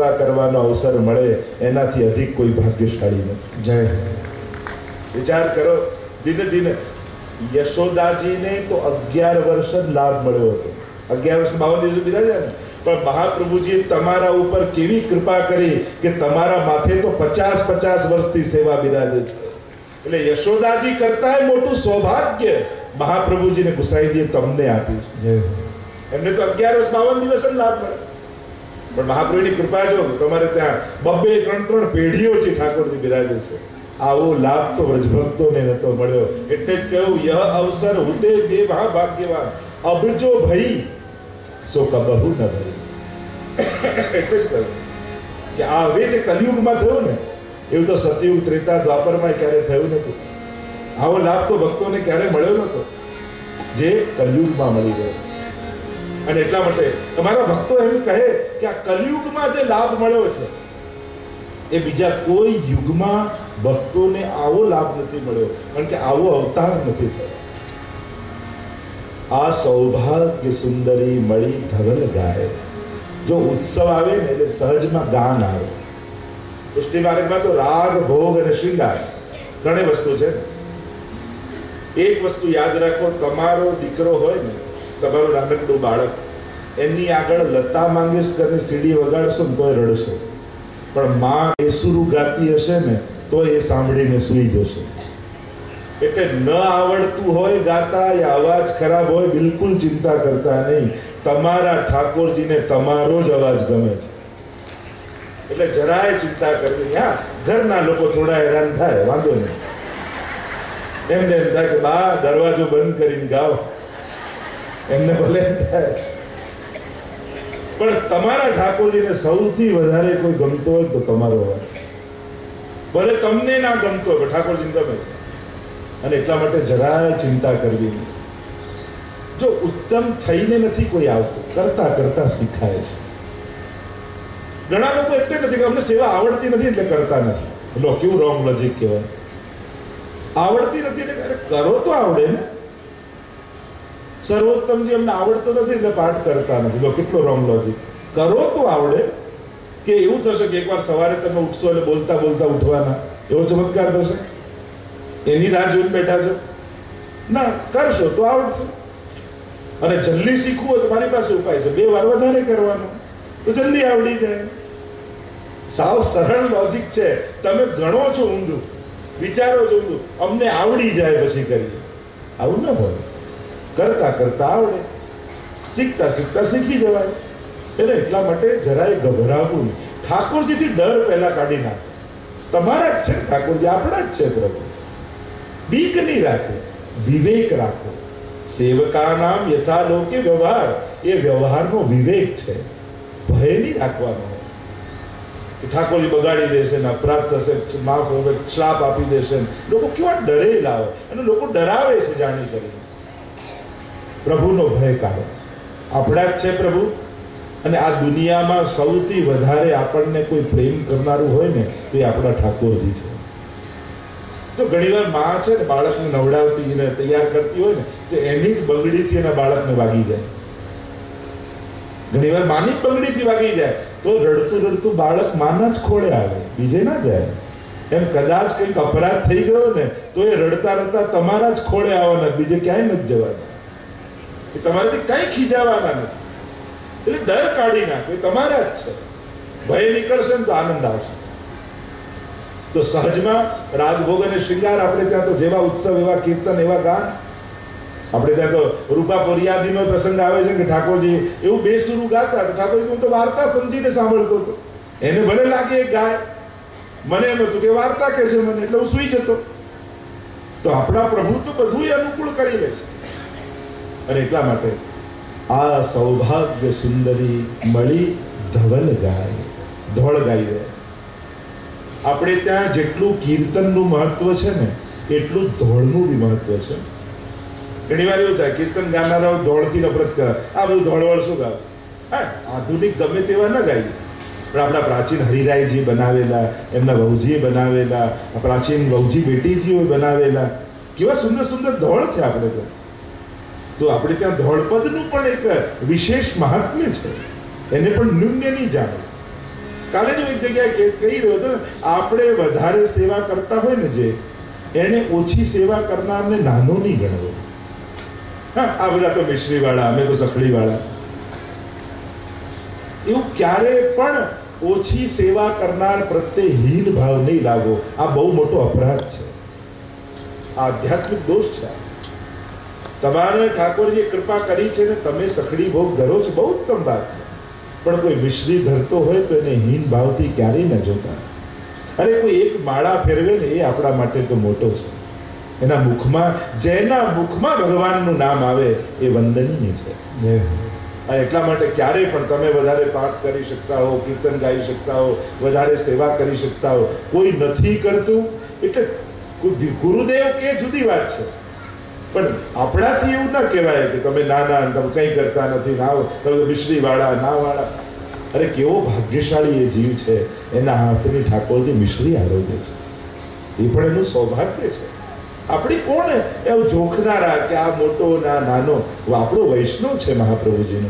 સેવા કરવાનો અવસર મળે એનાથી અધિક કોઈ ભાગ્યશાળી નથી. જય વિચાર કરો ધીમે દિને યશોદાજીને તો અગિયાર વર્ષ જ લાભ મળ્યો હતો. અગિયાર વર્ષ બાવન દિવસ બિરાજ્યા ને. પણ મહાપ્રભુજીએ તમારા ઉપર કેવી કૃપા કરી કે તમારા માથે તો પચાસ પચાસ વર્ષથી સેવા બિરાજે છે. એટલે યશોદાજી કરતા મોટું સૌભાગ્ય મહાપ્રભુજીને ગુસાઈજીએ તમને આપ્યું જય છે એમને તો અગિયાર વર્ષ બાવન દિવસ જ લાભ મળે પણ મહાપ્રભુની કૃપા જો તમારે ત્યાં બબ્બે ત્રણ ત્રણ પેઢીઓ છે ઠાકોરજી બિરાજે છે. આવો લાભ તો વ્રજભક્તોને નતો મળ્યો. એટલે જ કહ્યું, યહ અવસર હુતે જે મહાભાગ્યવાન. અબજો ભઈ, સો કબહુ ન ભઈ. એટલે જ કહ્યું. કે આ હવે જે કલયુગમાં થયું ને, એવું તો સતયુગ ત્રેતા દ્વાપરમાં ક્યારે થયું નતું? આવો લાભ તો ભક્તોને ક્યારે મળ્યો નતો? જે કલયુગમાં મળી ગયો. અને એટલા માટે તમારા ભક્તો એમ કહે કે આ કલયુગમાં જે લાભ મળ્યો છે, એ બીજા કોઈ યુગમાં ભક્તોને આવો લાભ નથી મળ્યો, કારણ કે આવો અવતાર નથી થયો. આ સૌભાગ્ય સુંદરી મળી ધવલ ગાય જો ઉત્સવ આવે ને એટલે સહજમાં ગાન આવે. પુષ્ટિ માર્ગમાં તો રાગ, ભોગ અને શૃંગાર ત્રણેય વસ્તુ છે. એક વસ્તુ યાદ રાખો, તમારો દીકરો હોય ને તમારું નાનકડું બાળક. એમની આગળ લતા મંગેશકરની સીડી વગાડશો ને તોય રડશે. પણ માં એસુરું ગાતી હશે ને તો એ સાંભળીને સૂઈ જશે. એટલે ન આવડતું હોય ગાતા યા અવાજ ખરાબ હોય, બિલકુલ ચિંતા કરતા નહીં. તમારા ઠાકોરજીને તમારો જ અવાજ ગમે છે. એટલે જરાય ચિંતા કરવી હા, ઘરના લોકો થોડા હેરાન થાય, વાંધો નહીં. એમને એમ થાય કે, બા, દરવાજો બંધ કરીને ગાઓ. એમને ભલે પણ તમારા ઠાકોરજીને સૌથી વધારે કોઈ ગમતો હોય તો તમારો અવાજ. ભલે તમને ના ગમતો હોય ઠાકોરજીને ગમે અને એટલા માટે જરા ચિંતા કરવી જો ઉત્તમ થઈને નથી કોઈ આવતું, કરતા કરતા શીખાય છે. ઘણા લોકો એટલે નથી કે અમને સેવા આવડતી નથી એટલે કરતા નથી. લો કેવું રોંગ લોજિક કહેવાય? આવડતી નથી એટલે કરો તો આવડે ને. સર્વોત્તમજી અમને આવડતો નથી એટલે પાઠ કરતા નથી. કેટલો રોંગ લોજિક કરો તો આવડે કે એવું થશે કે એકવાર સવારે તમે ઉઠશો એટલે બોલતા બોલતા ઉઠવાના. એવો ચમત્કાર થશે? એની રાહ જોઈને બેઠા છો? ના, કરશો તો આવડશે. અને જલ્દી શીખવું હોય તો મારી પાસે ઉપાય છે. બે વાર વધારે કરવાનો. તો જલ્દી આવડી જાય. સાવ સરળ લોજિક છે. તમે ગણો છો ઊંધું. વિચારો છો ઊંધું. અમને આવડી જાય પછી કરીએ. આવું ના હોય. કરતા કરતા આવડે. શીખતા શીખતા શીખી જવાય. એટલે એટલા માટે જરાય ગભરાવું નહીં. ઠાકોરજીથી ડર પહેલા કાઢી નાખો. તમારા જ છે ઠાકોરજી, આપણા જ છે પ્રભુ. બીક નહીં રાખો, વિવેક રાખો. સેવકા નામ યથા લોકે વ્યવહાર. એ વ્યવહારનો વિવેક છે. ભય નહીં રાખવાનો. ઠાકોરજી બગાડી દેશે ને અપરાધ થશે, માફ હવે, શ્રાપ આપી દેશે. લોકો કેવા ડરેલા હોય. અને લોકો ડરાવે છે જાણી કરીને. પ્રભુનો ભય કાઢો. આપણા જ છે પ્રભુ. અને આ દુનિયામાં સૌથી વધારે આપણને કોઈ પ્રેમ કરનારું હોય ને, તો આપણા ઠાકોરજી છે. તો ઘણીવારમાં છે ને, બાળકને નવડાવતી ને તૈયાર કરતી હોય ને, તો એની જ બંગડીથી એના બાળકને વાગી જાય. ઘણીવાર માની જ બંગડીથી વાગી જાય. તો રડતું રડતું બાળક માના જ ખોળે આવે, બીજે ના જાય. એમ કદાચ કંઈક અપરાધ થઈ ગયો ને, તો એ રડતા રડતા તમારા જ ખોળે આવવાના, બીજે ક્યાંય નથી જવાના. એ તમારાથી કઈ ખીજાવાના નથી. એટલે ડર કાઢી નાખો, એ તમારા જ છે. ભય નીકળશે ને તો આનંદ આવશે. તો સહજમાં રાજભોગ અને શૃંગાર આપણે ત્યાં તો જેવા ઉત્સવ, એવા કીર્તન, એવા ગાન, આપણે ત્યાં તો રૂપા પોરિયાદીનો પ્રસંગ આવે છે કે ઠાકોરજી એવું બેસુરું ગાતા, તો ઠાકોરજી હું તો વાર્તા સમજીને સાંભળતો હતો. એને ભલે લાગે એ ગાય. મને એમ હતું કે વાર્તા કે છે મને, એટલે હું સુઈ જતો. તો આપણા પ્રભુ તો બધું અનુકૂળ કરી લે છે. અને એટલા માટે આ સૌભાગ્ય સુંદરી મળી ધવલ ગાય, ધોળ ગાઈ રહ્યા છે. આપણે ત્યાં જેટલું કીર્તનનું મહત્વ છે ને, એટલું ધોળનું બી મહત્વ છે. ઘણી વાર એવું થાય, કીર્તન ગાનારાઓ ધોળથી નફરત કરે. આ બધું ધોળવળ શું ગાવ? હા, આધુનિક ગમે તેવા ન ગાઈએ. પણ આપણા પ્રાચીન હરિરાયજી બનાવેલા, એમના વહુજીએ બનાવેલા, પ્રાચીન વહુજી બેટીજીઓ બનાવેલા, કેવા સુંદર સુંદર ધોળ છે આપણે તો તો આપણે ત્યાં ધોળપદનું પણ એક વિશેષ મહાત્મ્ય છે. એને પણ ન્યૂન્ય નહીં જાણે. કાલે જ એક જગ્યાએ કહી રહ્યો હતો આપણે વધારે સેવા કરતા હોય ને જે, એને ઓછી સેવા કરનારને નાનો નહીં ગણવો. હા, આ બધા તો મિશ્રી વાળા અમે તો સખડી વાળા એવું ક્યારે પણ ઓછી સેવા કરનાર પ્રત્યે હીન ભાવ નહીં લાગવો. આ બહુ મોટો અપરાધ છે. આધ્યાત્મિક દોષ છે. તમારે ઠાકોરજીએ કૃપા કરી છે ને તમે સખડી ભોગ ધરો છો બહુ ઉત્તમ વાત છે. પણ કોઈ વિશ્રી ધરતો હોય તો એને હીન ભાવથી ક્યારેય ન જોતા. અરે કોઈ એક માળા ફેરવે ને એ આપણા માટે તો મોટો છે. એના મુખમાં જેના મુખમાં ભગવાનનું નામ આવે એ વંદનીય છે. એટલા માટે ક્યારેય પણ તમે વધારે પાઠ કરી શકતા હો કીર્તન ગાઈ શકતા હો વધારે સેવા કરી શકતા હો કોઈ નથી કરતું. એટલે ગુરુદેવ કે જુદી વાત છે. પણ આપણાથી એવું ના કહેવાય કે તમે ના ના તમે કંઈ કરતા નથી, ના તમે મિશ્રી વાળા ના વાળા અરે કેવો ભાગ્યશાળી એ જીવ છે. એના હાથની ઠાકોરજી મિશ્રી આરોગ્ય છે. એ પણ એનું સૌભાગ્ય છે. આપણી કોણ એવું જોખનારા કે આ મોટો ના નાનો. આપણો વૈષ્ણવ છે મહાપ્રભુજીનો.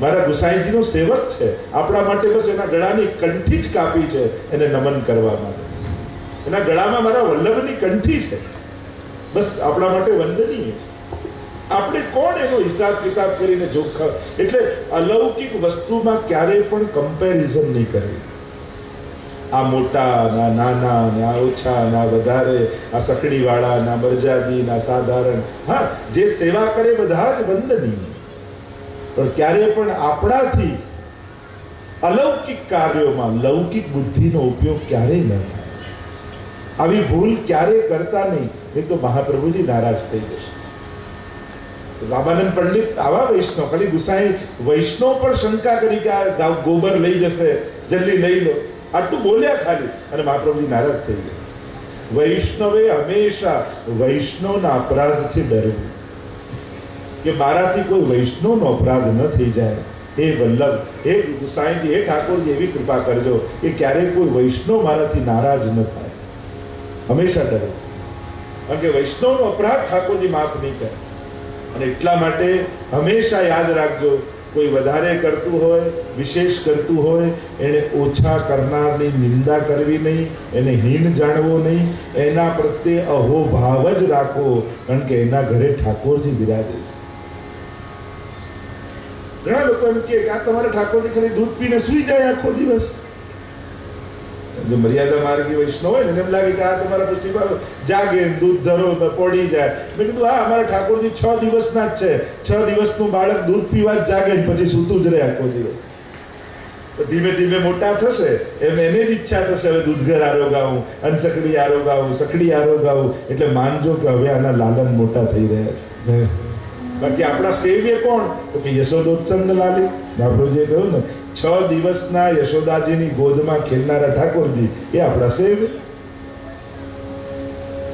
મારા ગુસાઈજીનો સેવક છે. આપણા માટે બસ એના ગળાની કંઠી જ કાપી છે એને નમન કરવા માટે. એના ગળામાં મારા વલ્લભની કંઠી છે. બસ આપણા માટે વંદનીય છે. આપણે કોણ એનો હિસાબ કિતાબ કરીને જોખમ? એટલે અલૌકિક વસ્તુમાં ક્યારેય પણ કમ્પેરિઝન નહીં કરવી. આ મોટા, ના નાના, ના ઓછા, ના વધારે, આ સકડી વાળા ના મરજાદી ના સાધારણ. હા, જે સેવા કરે બધા જ વંદનીય. પણ ક્યારે પણ આપણાથી અલૌકિક કાર્યોમાં લૌકિક બુદ્ધિનો ઉપયોગ ક્યારેય ન થાય. આવી ભૂલ ક્યારેય કરતા નહીં. નહીં તો મહાપ્રભુજી નારાજ થઈ જશે રામાનંદ પંડિત આવા વૈષ્ણવ ખાલી ગુસાઈ વૈષ્ણવ પણ શંકા કરી કે આ ગાવ- ગોબર લઈ જશે જલ્દી લઈ લો આટલું બોલ્યા ખાલી અને મહાપ્રભુજી નારાજ થઈ ગયા વૈષ્ણવે હંમેશા વૈષ્ણવના અપરાધથી ડરવું કે મારાથી કોઈ વૈષ્ણવનો અપરાધ ન થઈ જાય હે વલ્લભ હે ગુસાઈજી હે ઠાકોરજી એવી કૃપા કરજો કે ક્યારેય કોઈ વૈષ્ણવ મારાથી નારાજ ન થાય હંમેશા ડરે છે કારણ કે વૈષ્ણવનો અપરાધ ઠાકોરજી માફ નહીં કરે. અને એટલા માટે હંમેશા યાદ રાખજો, કોઈ વધારે કરતું હોય, વિશેષ કરતું હોય, એને ઓછા કરનારની નિંદા કરવી નહીં, એને હીન જાણવો નહીં, એના પ્રત્યે અહોભાવ જ રાખવો, કારણ કે એના ઘરે ઠાકોરજી બિરાજે છે. ઘણા લોકો એમ કે આ તમારે ઠાકોરજી ખાલી દૂધ પીને સૂઈ જાય આખો દિવસ. જો મર્યાદા માર્ગી વૈષ્ણવ હોય ને એમ લાગે કે આ તમારા પૃથ્વીમાં જાગે દૂધ ધરો પડી જાય. મેં કીધું હા અમારા ઠાકોરજી છ દિવસના જ છે. છ દિવસનું બાળક દૂધ પીવા જ જાગે પછી સૂતું જ રહે આખો દિવસ. ધીમે ધીમે મોટા થશે. એમ એને જ ઈચ્છા થશે હવે દૂધઘર આરોગાવું અનસકડી આરોગાવું સકડી આરોગાવું. એટલે માનજો કે હવે આના લાલન મોટા થઈ રહ્યા છે. બાકી આપણા સેવ્ય કોણ? તો કે યશોદોત્સંગ લાલી. જે કહ્યું ને છ દિવસના યશોદાજીની ગોદમાં ખેલનારા ઠાકોરજી એ આપણા સેવ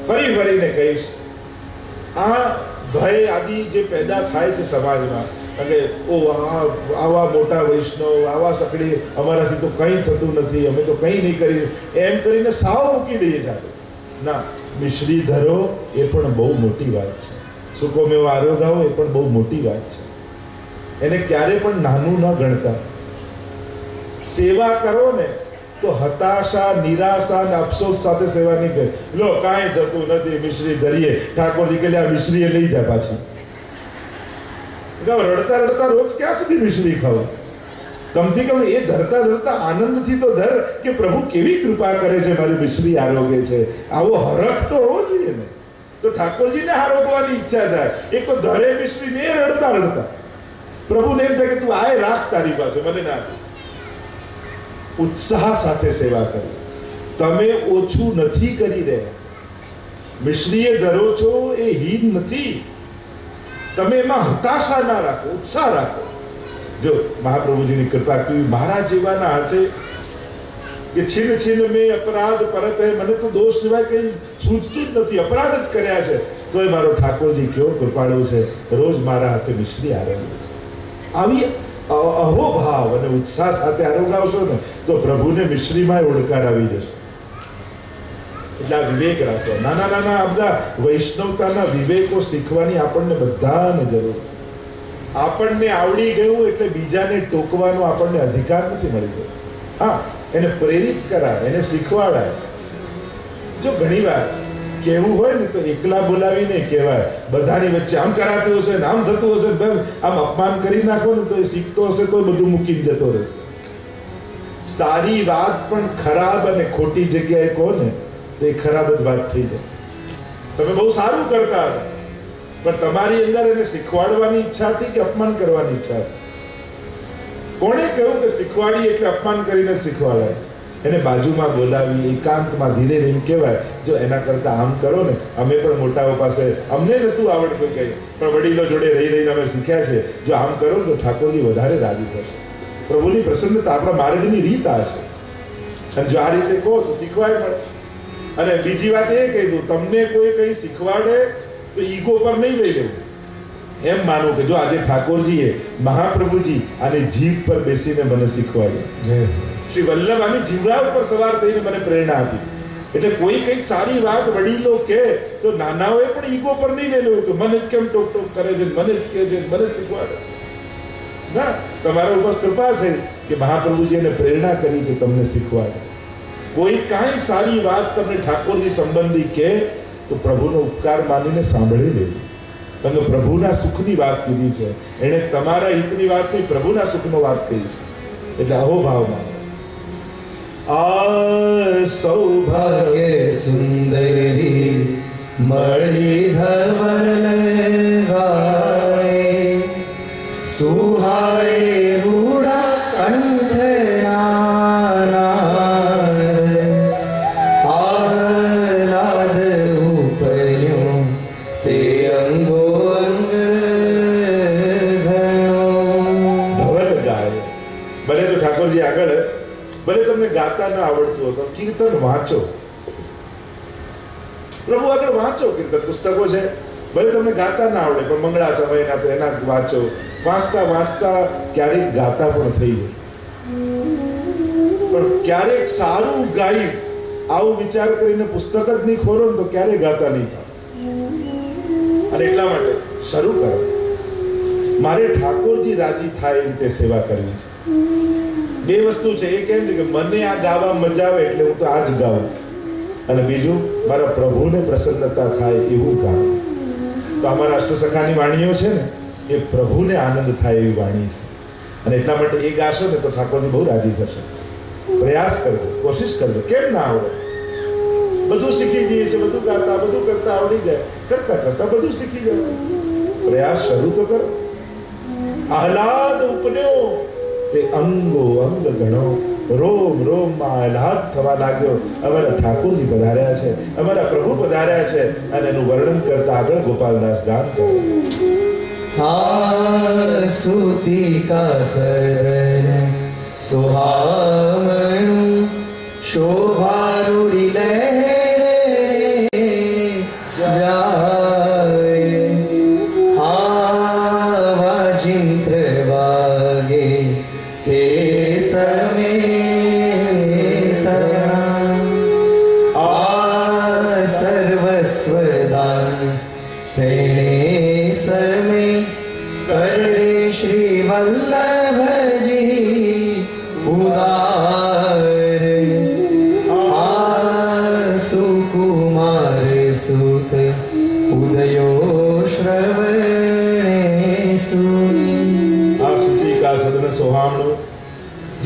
ફરી ફરીને કહીશ, આ ભય આદિ જે પેદા થાય છે સમાજમાં અને ઓ આવા મોટા વૈષ્ણવ, આવા સકડી અમારાથી તો કંઈ થતું નથી, અમે તો કંઈ નહીં કરી એમ કરીને સાવ મૂકી દઈએ આપણે. ના, મિશ્રી ધરો એ પણ બહુ મોટી વાત છે. સુકો મેવો આરોગાવો એ પણ બહુ મોટી વાત છે. એને ક્યારે પણ નાનું ન ગણતા. સેવા કરો ને, તો હતાશા, નિરાશા અને અફસોસ સાથે સેવા નહીં કરે. લો, કાંઈ થતું નથી, મિશ્રી ધરીએ. ઠાકોરજી કે આ મિશ્રીએ લઈ જાય પાછી. રડતા રડતા રોજ ક્યાં સુધી મિશ્રી ખાવ? કમથી કમ એ ધરતા ધરતા આનંદથી તો ધર કે પ્રભુ કેવી કૃપા કરે છે, મારી મિશ્રી આરોગ્ય છે. આવો હરખ તો હોવો જોઈએ ને. તો ઠાકોરજીને આરોગવાની ઈચ્છા થાય. એક તો ધરે મિશ્રી ને રડતા રડતા. પ્રભુને એમ થાય કે, તું આય, રાખ તારી પાસે, મને ના. ઉત્સાહ સાથે સેવા કરી. તમે ઓછું નથી કરી રહ્યા. મિશ્રીએ ધરો છો એ હીન નથી. તમે એમાં હતાશા ના રાખો, ઉત્સાહ રાખો. જો મહાપ્રભુજીની કૃપા કેવી મારા જેવાના હાથે કે છિન છિન મેં અપરાધ, પરત હે, મને તો દોષ સિવાય કંઈ સૂચતું જ નથી. અપરાધ જ કર્યા છે. તોય મારો ઠાકોરજી કેવો કૃપાળો છે. રોજ મારા હાથે મિશ્રી આરોગ્ય છે. આવી અહોભાવ અને ઉત્સાહ સાથે આરોગાવશો ને, તો પ્રભુને મિશ્રીમાં ઓળકાર આવી જશે. એટલે આ વિવેક રાખો. નાના નાના આ બધા વૈષ્ણવતાના વિવેકો શીખવાની આપણને બધાને જરૂર. આપણને આવડી ગયું એટલે બીજાને ટોકવાનો આપણને અધિકાર નથી મળી ગયો. હા, એને પ્રેરિત કરાય, એને શીખવાડાય. જો ઘણીવાર કહેવું હોય ને તો એકલા બોલાવીને કહેવાય. બધાની વચ્ચે આમ કરાતું હશે ને આમ થતું હશે આમ અપમાન કરી નાખો ને તો એ શીખતો હશે તો બધું મૂકીને જતો રહેશે. સારી વાત પણ ખરાબ અને ખોટી જગ્યાએ કહો ને તો એ ખરાબ જ વાત થઈ જાય. તમે બહુ સારું કરતા પણ તમારી અંદર એને શીખવાડવાની ઈચ્છા હતી કે અપમાન કરવાની ઈચ્છા હતી? કોણે કહ્યું કે શીખવાડી એટલે અપમાન કરીને શીખવાડાય? એને બાજુમાં બોલાવી, એકાંતમાં ધીરે રહીને કહેવાય, જો એના કરતા આમ કરો ને, અમે પણ મોટાઓ પાસે અમને નતું આવડતું કંઈ પણ વડીલો જોડે રહી રહીને અમે શીખ્યા છે, જો આમ કરો તો ઠાકોરજી વધારે રાજી થશે. પ્રભુની પ્રસન્નતા આપણા માર્ગની રીત આ છે. અને જો આ રીતે કહો તો શીખવાય પણ. અને બીજી વાત એ કહી દઉં, તમને કોઈ કંઈ શીખવાડે તો ઈગો પર નહીં લઈ લેવું. એમ માનો કે જો આજે ઠાકોરજીએ મહાપ્રભુજી આને જીભ પર બેસીને મને શીખવાડ્યું. શ્રી વલ્લભ આની જીવડા ઉપર સવાર થઈને મને પ્રેરણા આપી. એટલે કોઈ કંઈક સારી વાત વડીલો કે, તો નાનાઓએ પણ ઈગો પર નહીં લેવું કે મને જ કેમ ટોક ટોક કરે છે, મને જ કહે છે, મને જ શીખવાડે. ના, તમારા ઉપર કૃપા છે કે મહાપ્રભુજી એને પ્રેરણા કરી કે તમને શીખવાડે. કોઈ કાંઈ સારી વાત તમને ઠાકોરજી સંબંધી કે, તો પ્રભુનો ઉપકાર માનીને સાંભળી લેજો કારણ કે પ્રભુના સુખની વાત કીધી છે. એણે તમારા હિતની વાત નહીં, પ્રભુના સુખનો વાત કહી છે. એટલે અહો ભાવમાં આ સૌભાગ્ય સુંદરી મળી ધવલ ગાય સુહાય ન આવડતું કીર્તન વાંચો. પ્રભુ, આગળ વાંચો કીર્તન. પુસ્તકો છે, ભલે તમને ગાતા ના આવડે, પણ મંગળા સમયના તો એના વાંચો. વાંચતા વાંચતા ક્યારેક ગાતા પણ થઈ ગયું પણ ક્યારેક સારું ગાઈશ, આવું વિચાર કરીને પુસ્તક જ નહીં ખોરો તો ક્યારે ગાતા નહીં થાય અને એટલા માટે શરૂ કરો. મારે ઠાકોરજી રાજી થાય એ રીતે સેવા કરવી છે. બે વસ્તુ છે. એ કેમ છે કે મને આ ગાવા મજા આવે એટલે હું તો આ જ ગાઉં. અને બીજું, મારા પ્રભુને પ્રસન્નતા થાય એવું ગાવું તો અમારા અષ્ટસખાની વાણીઓ છે ને, એ પ્રભુને આનંદ થાય એવી વાણી છે. અને એટલા માટે એ ગાશો ને તો ઠાકોરજી બહુ રાજી થશે. પ્રયાસ કરજો, કોશિશ કરજો. કેમ ના આવડે? બધું શીખી જઈએ છે બધું ગાતા, બધું કરતા આવડી જાય. કરતા કરતા બધું શીખી જાય. પ્રયાસ શરૂ તો કરો. આહલાદ ઉપન્યો તે અંગો અંગ ગણો રોમ રોમમાં આહલાદ થવા લાગ્યો. અમારા ઠાકોરજી પધાર્યા છે, અમારા પ્રભુ પધાર્યા છે અને એનું વર્ણન કરતા આગળ ગોપાલદાસ ગાન કરે સુતી કા સુહામણું શોભારુડી લે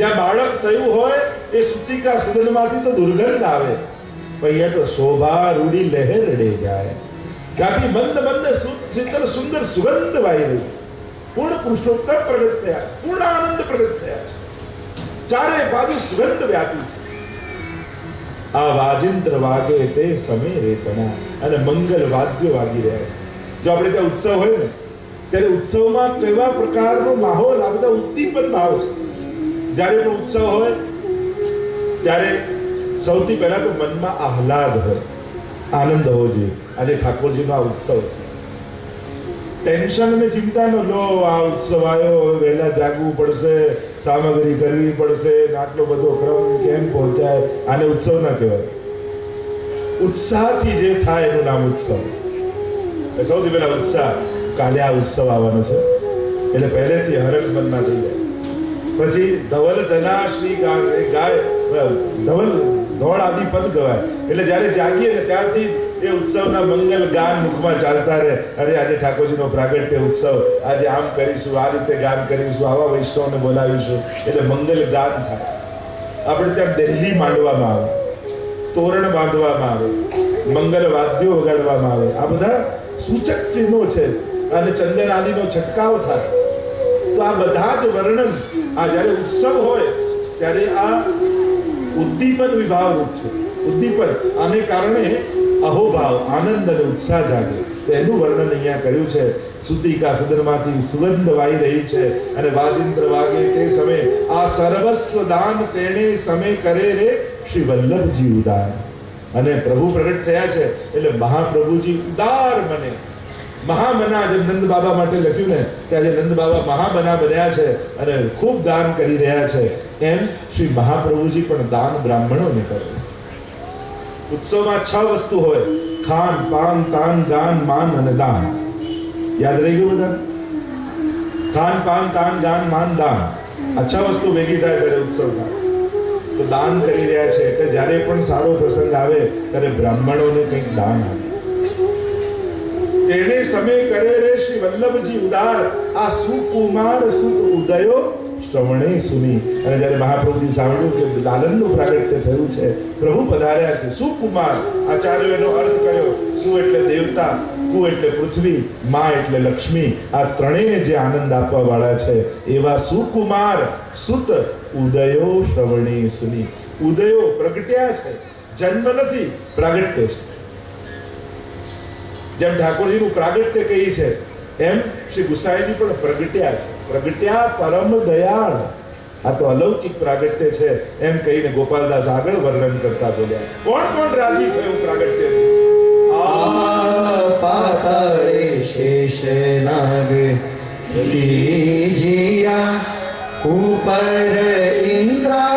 જ્યાં બાળક થયું હોય એ સુતિકા સદનમાંથી તો દુર્ગંધ આવે. પણ તો શોભા રૂડી લહેરડે જાય. ત્યાંથી મંદ મંદ શીતળ સુંદર સુગંધ વાઈ રહી. પૂર્ણ પુરુષોત્તમ પ્રગટ થયા છે. પૂર્ણ આનંદ પ્રગટ થયા છે. ચારે બાજુ સુગંધ વ્યાપી છે. આ વાજિંત્ર વાગે તે સમય રેતના અને મંગલ વાદ્યો વાગી રહ્યા છે. જો આપણે ત્યાં ઉત્સવ હોય ને, ત્યારે ઉત્સવમાં કેવા પ્રકારનો માહોલ, આ બધા ઉદ્દીપન ભાવ છે. જ્યારે એનો ઉત્સવ હોય, ત્યારે સૌથી પહેલા તો મનમાં આહલાદ હોય, આનંદ હોવો જોઈએ. આજે ઠાકોરજીનો આ ઉત્સવ છે. ટેન્શન અને ચિંતા નો લો, આ ઉત્સવ આવ્યો વહેલા જાગવું પડશે, સામગ્રી કરવી પડશે આટલો બધો ક્રમ કેમ પહોંચાય, આને ઉત્સવ ના કહેવાય. ઉત્સાહથી જે થાય એનું નામ ઉત્સવ. સૌથી પહેલા ઉત્સાહ. કાલે આ ઉત્સવ આવવાનો છે. એટલે પહેલેથી હરખ મનમાં થઈ જાય. પછી ધવલ ધના શ્રી ગાય ધવલ ધોળ આદિ પદ ગવાય. એટલે જ્યારે જાગીએ ને ત્યારથી એ ઉત્સવના મંગલ ગાન મુખમાં ચાલતા રહે. અરે આજે ઠાકોરજીનો પ્રાગટ્ય ઉત્સવ. આજે આમ કરીશું, આ રીતે ગાન કરીશું, આવા વૈષ્ણવને બોલાવીશું. એટલે મંગલ ગાન થાય. આપણે ત્યાં દિલ્હી માંડવામાં આવે, તોરણ બાંધવામાં આવે, મંગલ વાદ્યો વગાડવામાં આવે. આ બધા સૂચક ચિહ્નો છે. અને ચંદન આદિનો છંટકાવ થાય. તો આ બધા જ વર્ણન આ જ્યારે ઉત્સવ હોય, ત્યારે આ ઉદ્દીપન વિભાવ રૂપ છે. ઉદ્દીપન, આને કારણે અહોભાવ, આનંદ અને ઉત્સાહ જાગે. તો વર્ણન અહીંયા કર્યું છે. સુતિકા સદનમાંથી સુગંધ વાઈ રહી છે અને વાજિંદ્ર વાગે તે સમય, આ સર્વસ્વ દાન તેણે સમય કરે રે શ્રી વલ્લભજી ઉદાર. અને પ્રભુ પ્રગટ થયા છે, એટલે મહાપ્રભુજી ઉદાર મને મહામના જે નંદ બાબા માટે લખ્યું ને, કે આજે નંદ બાબા મહામના બન્યા છે અને ખૂબ દાન કરી રહ્યા છે, એમ શ્રી મહાપ્રભુજી પણ દાન બ્રાહ્મણોને કરે છે. ઉત્સવમાં છ વસ્તુ હોય, ખાન, પાન, તાન, ગાન, માન અને દાન. યાદ રહી ગયું બધા ખાન, પાન, તાન, ગાન, માન, દાન. આ વસ્તુ ભેગી થાય ત્યારે ઉત્સવમાં. તો દાન કરી રહ્યા છે, એટલે જ્યારે પણ સારો પ્રસંગ આવે, ત્યારે બ્રાહ્મણોને કંઈક દાન આપે. તેણે સમય કરે રે શ્રી વલ્લભજી ઉદાર, આ સુકુમાર સુત ઉદયો. શ્રવણે સુની. અને જ્યારે મહાપ્રભુજી સાંભળ્યું કે લાલનનું પ્રાગટ્ય થયું છે, પ્રભુ પધાર્યા છે. સુકુમાર આચાર્ય એનો અર્થ કર્યો, સુ એટલે દેવતા, કુ એટલે પૃથ્વી, મા એટલે લક્ષ્મી, આ ત્રણેય જે આનંદ આપવા વાળા છે, એવા સુકુમાર સુત ઉદયો, શ્રવણે સુની. ઉદયો પ્રગટ્યા છે. જન્મ નથી, પ્રાગટ્ય છે. જેમ ઠાકોરજીનું પ્રાગટ્ય કહી છે, એમ શ્રી ગુસાઈજી પણ પ્રગટ્યા છે. પ્રગટ્યા પરમ દયાળ. આ તો અલૌકિક પ્રાગટ્ય છે, એમ કહીને ગોપાલદાસ આગળ વર્ણન કરતા બોલ્યા. કોણ કોણ રાજી થયું પ્રાગટ્યથી? આ પાતાળે શેષ નાગ. લીજિયા ઉપર ઇન્દ્રાદિક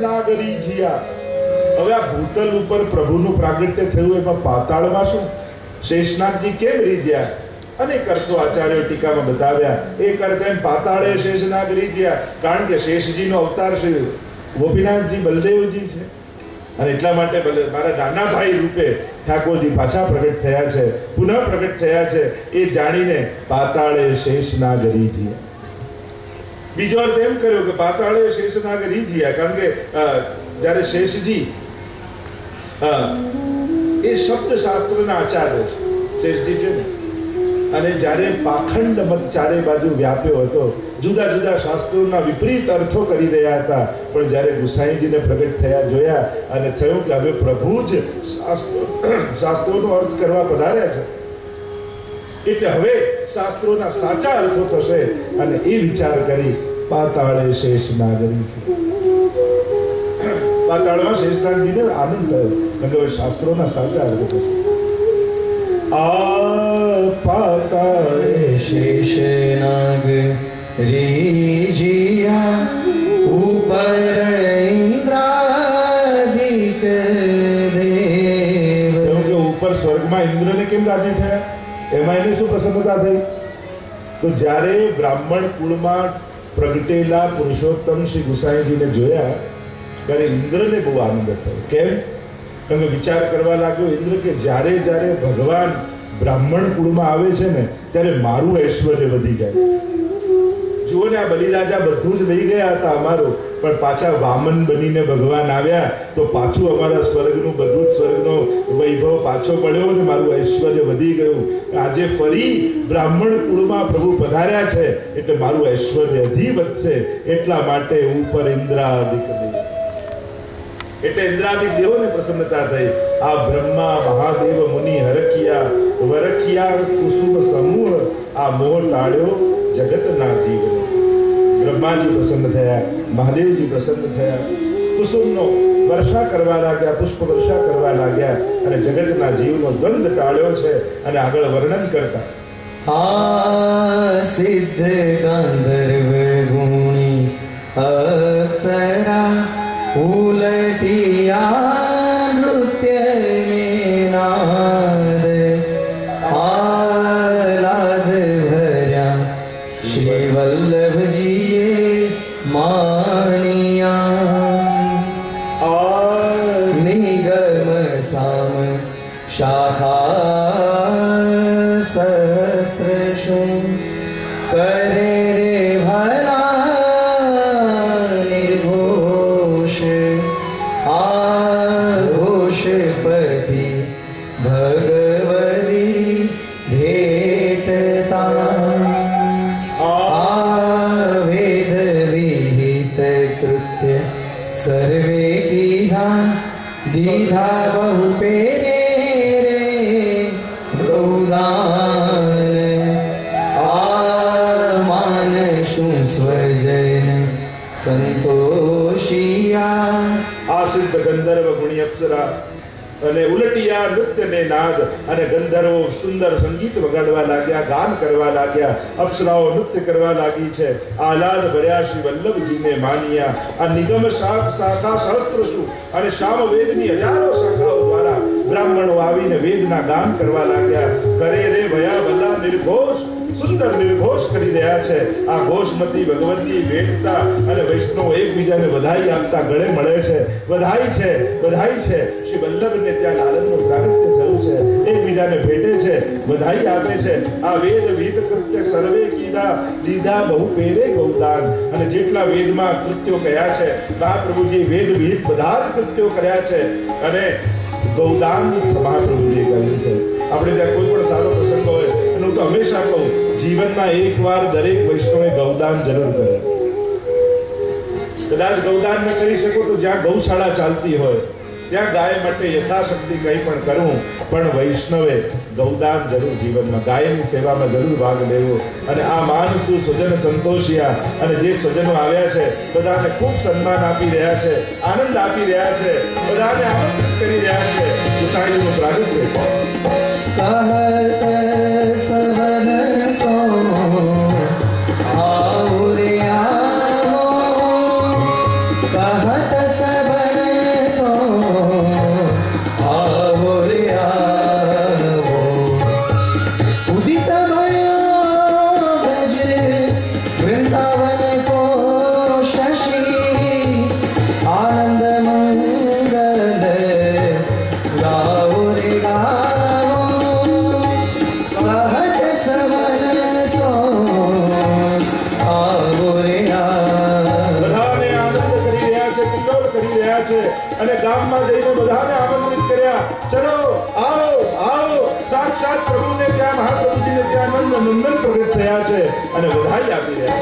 શેષનાગરી જીયા. હવે આ ભૂતલ ઉપર પ્રભુનું પ્રાગટ્ય થયું, એમાં પાતાળમાં શું? શેષનાગજી કેમ રીજ્યા અનેક અર્થો આચાર્યો ટીકામાં બતાવ્યા. એક અર્થ એમ, પાતાળે શેષનાગ રીજ્યા કારણ કે શેષજીનો અવતાર શ્રી ગોપીનાથજી બલદેવજી છે. અને એટલા માટે મારા નાના ભાઈ રૂપે ઠાકોરજી પાછા પ્રગટ થયા છે. પુનઃ પ્રગટ થયા છે. એ જાણીને પાતાળે શેષનાગ રીજ્યા બીજો અર્થ એમ કર્યો કે પાતાળે શેષનાગ રીજ્યા કારણ કે જ્યારે શેષજી એ શબ્દ શાસ્ત્રના આચાર્ય છે. શેષજી છે ને? અને જ્યારે પાખંડ મત ચારે બાજુ વ્યાપ્યો હતો, જુદા જુદા શાસ્ત્રોના વિપરીત અર્થો કરી રહ્યા હતા, પણ જ્યારે ગુસાઈજીને પ્રગટ થયા, જોયા અને થયું કે હવે પ્રભુ જ શાસ્ત્રો, શાસ્ત્રોનો અર્થ કરવા પધાર્યા છે. એટલે હવે શાસ્ત્રોના સાચા અર્થો થશે અને એ વિચાર કરી પાતાળે શેષ નાગરી પાતાળમાં શેષનાગજીને આનંદ થયો. હવે શાસ્ત્રોના સાચા અર્થ આ પાતાળે શેષ નાગ રીજિયા ઉપર ઇન્દ્રાદિક કે ઉપર સ્વર્ગમાં ઇન્દ્રને કેમ રાજી થયા? એમાં એને શું પ્રસન્નતા થઈ? તો જ્યારે બ્રાહ્મણ કુળમાં પ્રગટેલા પુરુષોત્તમ શ્રી ગુસાઈજીને જોયા, ત્યારે ઇન્દ્રને બહુ આનંદ થયો. કેમ? કે વિચાર કરવા લાગ્યો, ઇન્દ્ર, કે જ્યારે જ્યારે ભગવાન બ્રાહ્મણ કુળમાં આવે છે ને, ત્યારે મારું ઐશ્વર્ય વધી જાય. જુઓ ને આ બલિરાજા બધું જ લઈ ગયા હતા અમારું. પણ પાછા વામન બનીને ભગવાન આવ્યા તો પાછું અમારા સ્વર્ગનું બધું જ સ્વર્ગનો વૈભવ પાછો પડ્યો ને મારું ઐશ્વર્ય વધી ગયું. આજે ફરી બ્રાહ્મણ કુળમાં પ્રભુ પધાર્યા છે એટલે મારું ઐશ્વર્ય હજી વધશે એટલા માટે ઉપર ઇન્દ્રાદિક દેવ એટલે ઇન્દ્રાદિક દેવોને પ્રસન્નતા થઈ. આ બ્રહ્મા, મહાદેવ, મુનિ, હરખિયા, વરખિયા, કુસુમ સમૂહ, આ મોહ ટાળ્યો જગતના જીવન. બ્રહ્માજી પ્રસન્ન થયા, મહાદેવજી પ્રસન્ન થયા. કુસુમનો વર્ષા કરવા લાગ્યા, પુષ્પ વર્ષા કરવા લાગ્યા અને જગતના જીવનો દ્વંદ ટાળ્યો છે અને આગળ વર્ણન કરતા. આ સિદ્ધ ગંધર્વ ગુણી અપ્સરા ઉલટિયા અપ્સરા અને ઉલટિયા નૃત્યને નાદ અને ગંધર્વો સુંદર સંગીત વગાડવા લાગ્યા, ગાન કરવા લાગ્યા, અપ્સરાઓ નૃત્ય કરવા લાગી છે. આહલાદ ભર્યા શ્રી વલ્લભજીને માન્યા. આ નિગમ શાખ શાખા સહસ્ત્ર શું? અને શામ વેદની હજારો શાખાઓ દ્વારા બ્રાહ્મણો આવીને વેદના ગાન કરવા લાગ્યા. કરે રે ભયા ભલા નિર્ઘોષ. સુંદર નિર્ઘોષ કરી રહ્યા છે. આ ઘોષમતી ભગવતી વેઠતા અને વૈષ્ણવ એકબીજાને વધાઈ આપતા ગળે મળે છે. વધાઈ છે વધાઈ છે. શ્રી વલ્લભને ત્યાં લાલનનું પ્રાગત્ય થયું છે. એકબીજાને ભેટે છે, વધાઈ આપે છે. આ વેદ વિહિત કૃત્ય સર્વે કીધા દીધા બહુ પેરે ગૌદાન. અને જેટલા વેદમાં કૃત્યો કયા છે, મહાપ્રભુજી વેદ વિહિત બધા જ કૃત્યો કર્યા છે. અને ગૌદાન મહાપ્રભુજીએ કર્યું છે. આપણે ત્યાં કોઈ પણ સારો પ્રસંગ હોય હંમેશા કહું, જીવનમાં એકવાર દરેક વૈષ્ણવે ગૌદાન જરૂર કરે. કદાચ ગૌદાન ન કરી શકો તો જ્યાં ગૌશાળા ચાલતી હોય ત્યાં ગાય માટે યથાશક્તિ કંઈ પણ કરવું પણ વૈષ્ણવે ગૌદાન જરૂર જીવનમાં, ગાયની સેવામાં જરૂર ભાગ લેવો. અને આ માનસુ સ્વજન સંતોષિયા, અને જે સ્વજનો આવ્યા છે, બધાને ખૂબ સન્માન આપી રહ્યા છે, આનંદ આપી રહ્યા છે, બધાને આમંત્રિત કરી રહ્યા છે. ગુસાઈનું પ્રાગટ્ય સવન સો, આવો ત્યાં નંદ પ્રગટ થયા છે અને વધાઈ આપી રહ્યા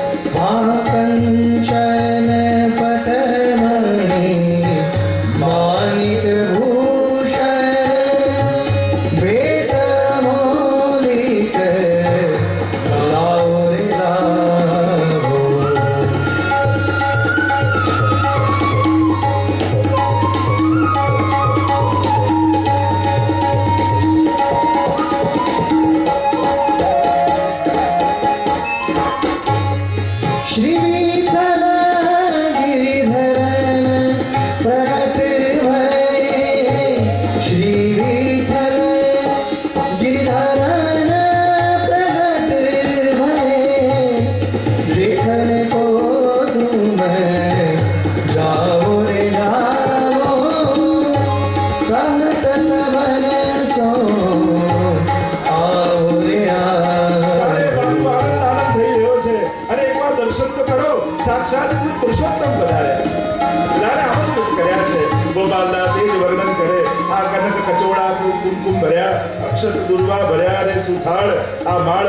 છે.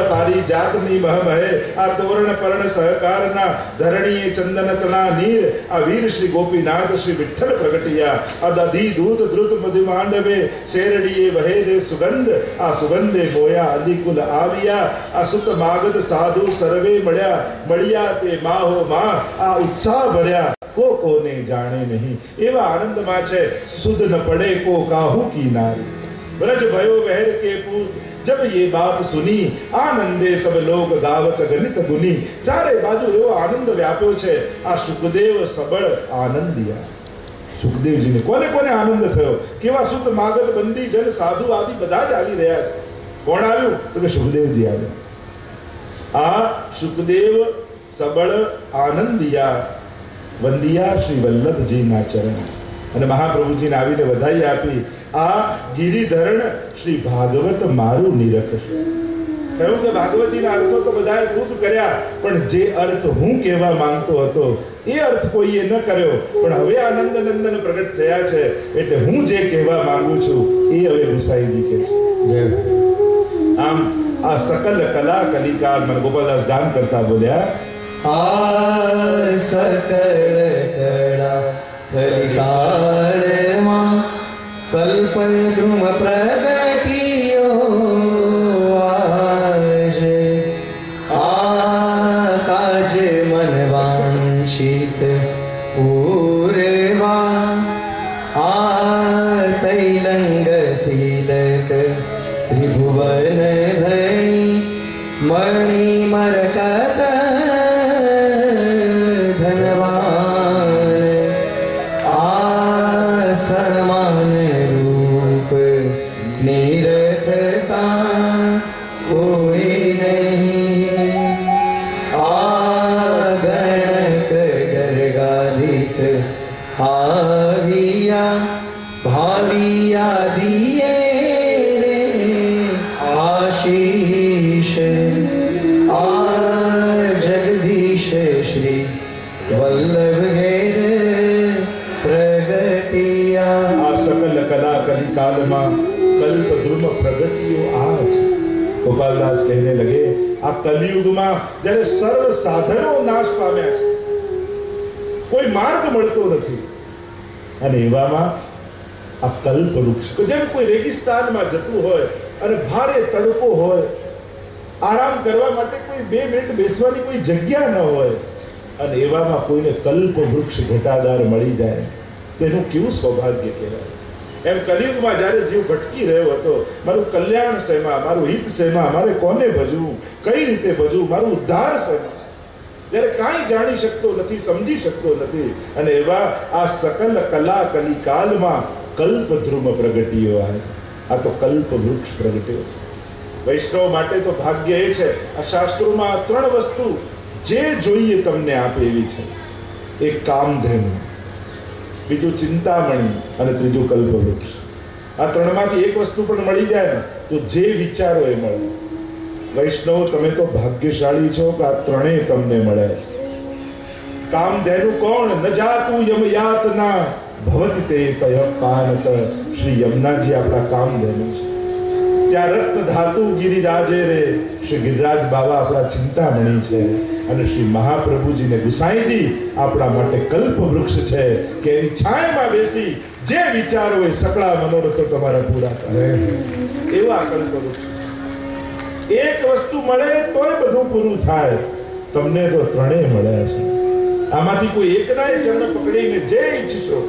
મારી જાતની મહમ હે આ તોરણ પર્ણ સહકારના ધરણીએ ચંદન તણા નીર. આ વીર શ્રી ગોપીનાથ શ્રી વિઠ્ઠલ પ્રગટિયા. અદધી દૂત ધ્રુત મધુ માંડવે. શેરડીએ વહે રે સુગંધ. આ સુગંધે મોયા અલીકુલ આવ્યા. આ સુત માગદ સાધુ સર્વે મળ્યા. મળ્યા તે માહો માં. આ ઉત્સાહ ભર્યા. કો કોને જાણે નહીં. એવા આનંદમાં છે. શુદ્ધ ન પડે કો કાહુ કી નારી. વ્રજ ભયો વહેર કે પૂત. जब ये बात सुनी आनंदे सब लोग गावत गणित गुनी ચારે બાજુ એવો આનંદ વ્યાપ્યો છે આ સુખદેવ સબળ આનંદિયા સુખદેવજીને કોને કોને આનંદ થયો કેવા સુત માગત બંદી જન સાધુ આદિ બધા જ આવી રહ્યા છે કોણ આવ્યું તો કે સુખદેવજી આવ્યા આ સુખદેવ સબળ આનંદિયા વંદિયા શ્રી વલ્લભજીના ચરણ અને મહાપ્રભુજીને આવીને વધાઈ આપી આ ગિરિધરણ શ્રી ભાગવત મારું નિરખશે. કહ્યું કે ભાગવતજીના અર્થો તો બધાએ ખૂબ કર્યા પણ જે અર્થ હું કહેવા માંગતો હતો એ અર્થ કોઈએ ન કર્યો. પણ હવે આનંદ નંદન પ્રગટ થયા છે એટલે હું જે કહેવા માંગુ છું એ હવે ગુસાઈજી કહે છે. આમ આ સકલ કલા કલિકા મને ગોપાલદાસ ગામ કરતા બોલ્યા આ સકલ કલા કલિકાળમાં કલ્પન ધ્રુમ પ્રગટિયો. કલા કલિકાલમાં કલ્પ ધ્રુમ પ્રગતિઓ આ છે. ગોપાલદાસ કહેને લગે, આ કલિયુગમાં જ્યારે સર્વ સાધનો નાશ પામ્યા છે, કોઈ માર્ગ મળતો નથી. અને એવામાં આ કલ્પ વૃક્ષ જેમ કોઈ રેગિસ્તાનમાં જતું હોય અને ભારે તડકો હોય, આરામ કરવા માટે કોઈ બે મિનિટ બેસવાની કોઈ જગ્યા ન હોય, અને એવામાં કોઈને કલ્પ વૃક્ષ ઘટાદાર મળી જાય, તેનું કેવું સૌભાગ્ય કહેવાય? એમ કલિયુગમાં જ્યારે જીવ ભટકી રહ્યો હતો, મારું કલ્યાણ શેમાં મારું હિત શેમાં મારે કોને ભજવું, કઈ રીતે ભજવું, મારું ઉદ્ધાર શેમાં જ્યારે કાંઈ જાણી શકતો નથી, સમજી શકતો નથી. અને એવા આ સકલ કલા કલિકાલમાં કલ્પ ધ્રુમ પ્રગટ્યો આ તો કલ્પ વૃક્ષ પ્રગટ્યો છે. વૈષ્ણવ માટે તો ભાગ્ય એ છે, આ શાસ્ત્રોમાં ત્રણ વસ્તુ જે જોઈએ તમને આપે એવી છે. એક કામધેનુ. બીજું ચિંતામણી અને ત્રીજું કલ્પવૃક્ષ. આ ત્રણમાંથી એક વસ્તુ પણ મળી જાય ને, તો જે વિચારો એ મળે. વૈષ્ણવ, તમે તો ભાગ્યશાળી છો કે આ ત્રણેય તમને મળ્યા છે. કામધેનુ કોણ? ન જાતું યમ યાતના ભવતી તે પયમ પાનત. શ્રી યમનાજી આપણા કામ ધેનું છે. ત્યાં રક્ત ધાતુ ગિરિરાજે રે. શ્રી ગિરિરાજ બાબા આપણા ચિંતામણી છે. અને શ્રી મહાપ્રભુજી ને ગુસાઈજી આપણા માટે કલ્પ વૃક્ષ છે કે એની છાયામાં બેસી જે વિચારો એ સકળા મનોરથો તમારા પૂરા કરે. એવા કલ્પ વૃક્ષ એક વસ્તુ મળે તોય બધું પૂરું થાય. તમને તો ત્રણેય મળ્યા છે. આમાંથી કોઈ એકનાય ચરણ પકડીને જે ઈચ્છશો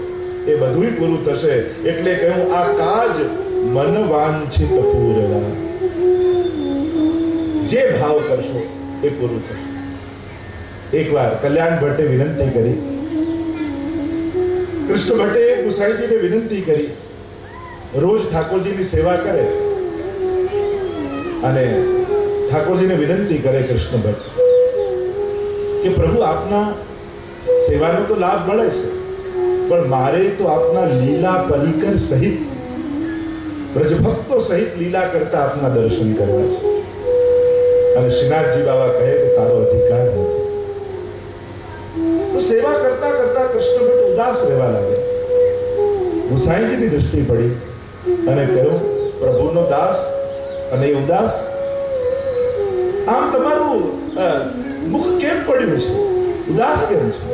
એ બધુંય પૂરું થશે. એટલે કહ્યું આ કાજ મન વાંછિત પૂરવા જે ભાવ કરશો એ પૂરું થશે. એકવાર કલ્યાણ ભટ્ટે વિનંતી કરી. કૃષ્ણ ભટ્ટે ગુસાઈજીને વિનંતી કરી. રોજ ઠાકોરજીની સેવા કરે. અને ઠાકોરજીને વિનંતી કરે કૃષ્ણ ભટ્ટ, કે પ્રભુ આપના સેવાનો તો લાભ મળે છે, પણ મારે તો આપના લીલા પલિકર સહિત બ્રજભક્તો સહિત લીલા કરતા આપના દર્શન કરવા છે. અને શ્રીનાથજી બાબા કહે કે તારો અધિકાર નથી. તો સેવા કરતા કરતા કૃષ્ણ ભટ્ટ ઉદાસ રહેવા લાગ્યા. ગુસાઈજીની દ્રષ્ટિ પડી અને કહ્યું, પ્રભુનો દાસ અને ઉદાસ, આમ તમારું મુખ કેમ પડ્યું છે? ઉદાસ કેમ છે?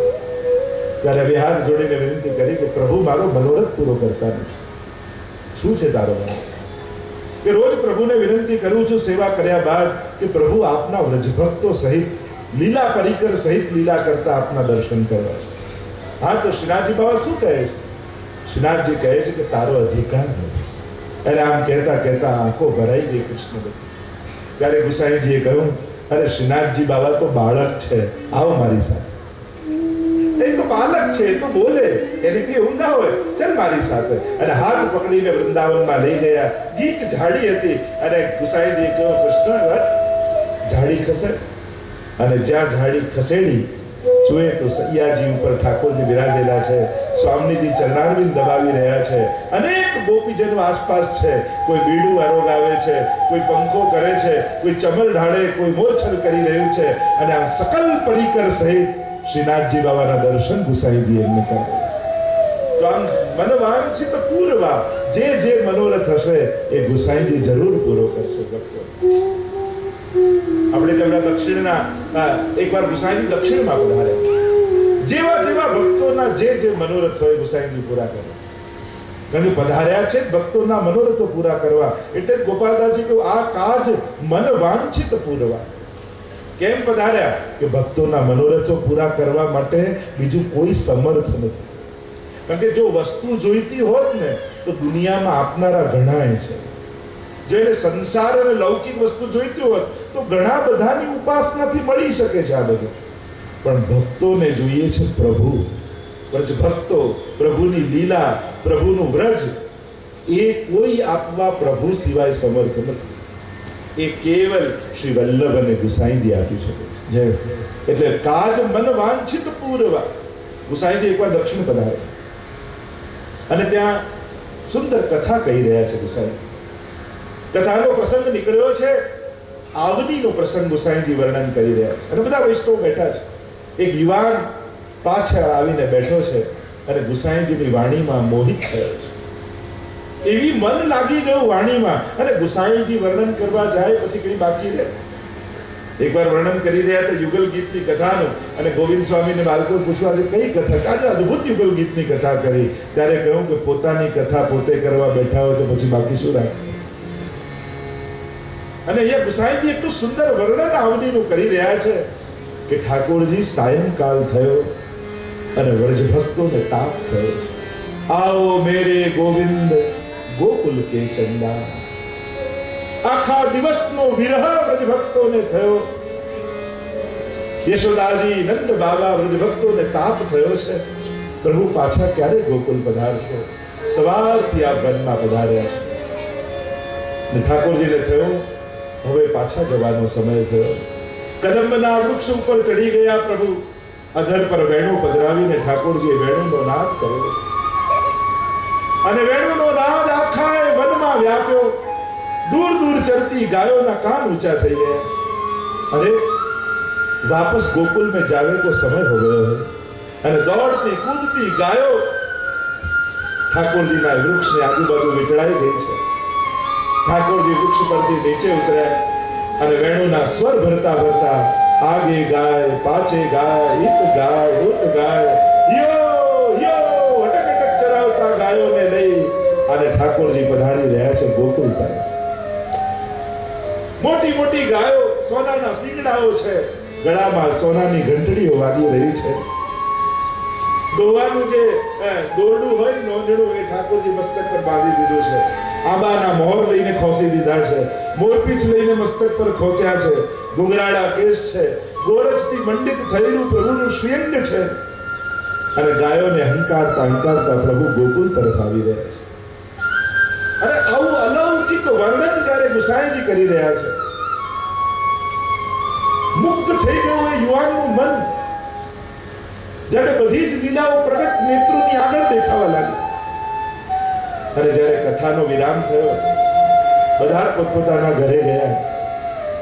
ત્યારે હવે હાથ જોડીને વિનંતી કરી કે, પ્રભુ, મારો મનોરથ પૂરો કરતા નથી. શું છે તારો કે રોજ પ્રભુને વિનંતી કરું છું સેવા કર્યા બાદ કે, પ્રભુ, આપના વ્રજભક્તો સહિત લીલા પરિકર સહિત લીલા કરતા આપના દર્શન કરવા છે. હા, તો શ્રીનાથજી બાબા શું કહે છે? શ્રીનાથજી કહે છે કે તારો અધિકાર નથી. અને આમ કહેતા કહેતા આંખો ભરાઈ ગઈ કૃષ્ણ ત્યારે ગુસાઈજીએ કહ્યું, અરે શ્રીનાથજી બાબા તો બાળક છે. આવો મારી સાથે. એ તો બાલક છે, એ તો બોલે. એને કઈ એવું હોય. ચાલ મારી સાથે. અને હાથ પકડીને વૃંદાવનમાં લઈ ગયા. ગીચ ઝાડી હતી. અને ગુસાઈજી કહ્યું, કૃષ્ણ, ઝાડી ખસે. અને જ્યાં ઝાડી ખસેડી જોઈએ તો સૈયાજી ઉપર ઠાકોરજી બિરાજેલા છે, સ્વામીજી ચરણારવિંદ દબાવી રહ્યા છે. અનેક ગોપીજનો આસપાસ છે. કોઈ બીડું આરોગાવે છે, કોઈ પંખો કરે છે, કોઈ ચમર ઢાળે, કોઈ મોરછલ કરી રહ્યું છે. અને આમ સકલ પરિકર સહિત શ્રીનાથજી બાબાના દર્શન ગુસાઈજી એમને કરે તો આમ તો પૂર્વા, જે જે મનોરથ હશે, એ ગુસાઈજી જરૂર પૂરો કરશે, ભક્તો. આપણે તેમના દક્ષિણના એકવાર ગુસાઈજી દક્ષિણમાં પધારે જેવા જેવા ભક્તોના જે જે મનોરથ હોય ગુસાઈજી પૂરા કરે. કારણ પધાર્યા છે ભક્તોના મનોરથો પૂરા કરવા. એટલે ગોપાલદાસજી કહ્યું, આ કાજ મન વાંછિત પૂરવા. કેમ પધાર્યા? કે ભક્તોના મનોરથો પૂરા કરવા માટે બીજું કોઈ સમર્થ નથી. કારણ કે જો વસ્તુ જોઈતી હોત ને, તો દુનિયામાં આપનારા ઘણાય છે. જો એને સંસાર અને લૌકિક વસ્તુ જોઈતી હોત તો ઘણા બધાની ઉપાસનાથી મળી શકે છે આ બધું. પણ ભક્તોને જોઈએ છે પ્રભુ વ્રજ ભક્તો પ્રભુની લીલા પ્રભુનું વ્રજ એ કોઈ આપવા પ્રભુ સિવાય સમર્થ નથી. એ કેવલ શ્રી વલ્લભ અને ગુસાઈજી આપી શકે છે. એટલે કાજ મન વાંછિત પૂરવા. ગુસાઈજી એકવાર દક્ષિણ પધારે. અને ત્યાં સુંદર કથા કહી રહ્યા છે ગુસાઈ કથાનો પ્રસંગ નીકળ્યો છે. આવનીનો પ્રસંગ ગોસાઈજી વર્ણન કરી રહ્યા છે. અને બધા વૈષ્ણવ બેઠા છે. એક યુવાન પાછળ આવીને બેઠો છે અને ગુસાઈજીની વાણીમાં મોહિત થયો છે. એવી મન લાગી ગયું વાણીમાં. અને ગુસાઈજી વર્ણન કરવા જાય પછી કઈ બાકી રહે. એકવાર વર્ણન કરી રહ્યા હતા યુગલ ગીતની કથાનું. અને ગોવિંદ સ્વામીને બાળકો પૂછવા છે કઈ કથા? આજે અદ્ભુત યુગલ ગીતની કથા કરી. ત્યારે કહ્યું કે પોતાની કથા પોતે કરવા બેઠા હોય તો પછી બાકી શું રાખે? અને અહીંયા ગુસાઈજી એટલું સુંદર વર્ણન આવનીનું કરી રહ્યા છે કે ઠાકોરજી સાયંકાલ થયો અને વ્રજ ભક્તોને તાપ થયો. આવો મેરે ગોવિંદ, ગોકુલ કે ચંદા. આખા દિવસનો વિરહ વ્રજ ભક્તોને થયો. યશોદાજી, નંદ બાબા વ્રજ ભક્તોને તાપ થયો છે. પ્રભુ પાછા ક્યારે ગોકુલ પધારશો? સવારથી આ વનમાં પધાર્યા છે. ઠાકોરજીને થયો હવે પાછા જવાનો સમય થયો. કદંબના વૃક્ષ ઉપર ચડી ગયા પ્રભુ. અધર પર વેણું પધરાવીને ઠાકોરજીએ વેણુનો નાદ કર્યો. અને વેણુનો નાદ આખા વનમાં વ્યાપ્યો. દૂર દૂર ચરતી ગાયોના કાન ઊંચા થઈ ગયા. અરે, વાપસ ગોકુલ મેં જાવે કો સમય હો ગયો અને દોડતી કૂદતી ગાયો ઠાકોરજીના વૃક્ષની આજુબાજુ વીંટળાઈ ગઈ છે. ઠાકોરજી વૃક્ષ પરથી નીચે ઉતર્યા અને વેણુના સ્વર ભરતા ભરતા આગે ગાય, પાછે ગાય હિત ગાય ઉત ગાય, યો યો, અટક અટક ચરાવતા ગાયોને લઈ અને ઠાકોરજી પધારી રહ્યા છે ગોકુલ પર. મોટી મોટી ગાયો સોનાના સિંગડાઓ છે. ગળામાં સોનાની ઘંટડીઓ વાગી રહી છે. દોવાનું જે દોરડું હોય નોંધણું એ ઠાકોરજી મસ્તક પર બાંધી દીધું છે. આંબાના મોહર લઈને ખોસી દીધા છે. મોરપીચ લઈને મસ્તક પર ખોસ્યા છે. ગુંગરાળા કેસ છે. ગોરજથી મંડિત થયેલું પ્રભુનું શ્રીઅંગ છે. અને ગાયોને હંકારતા હંકારતા પ્રભુ ગોકુલ તરફ આવી રહ્યા છે. અને આવું અલૌકિક વર્ણન ક્યારે ગુસાઈજી કરી રહ્યા છે? મુક્ત થઈ ગયું એ યુવાનનું મન. જ્યારે બધી જ લીલાઓ પ્રગટ નેત્રોની આગળ દેખાવા લાગી અને જ્યારે કથાનો વિરામ થયો, બધા પોતપોતાના ઘરે ગયા.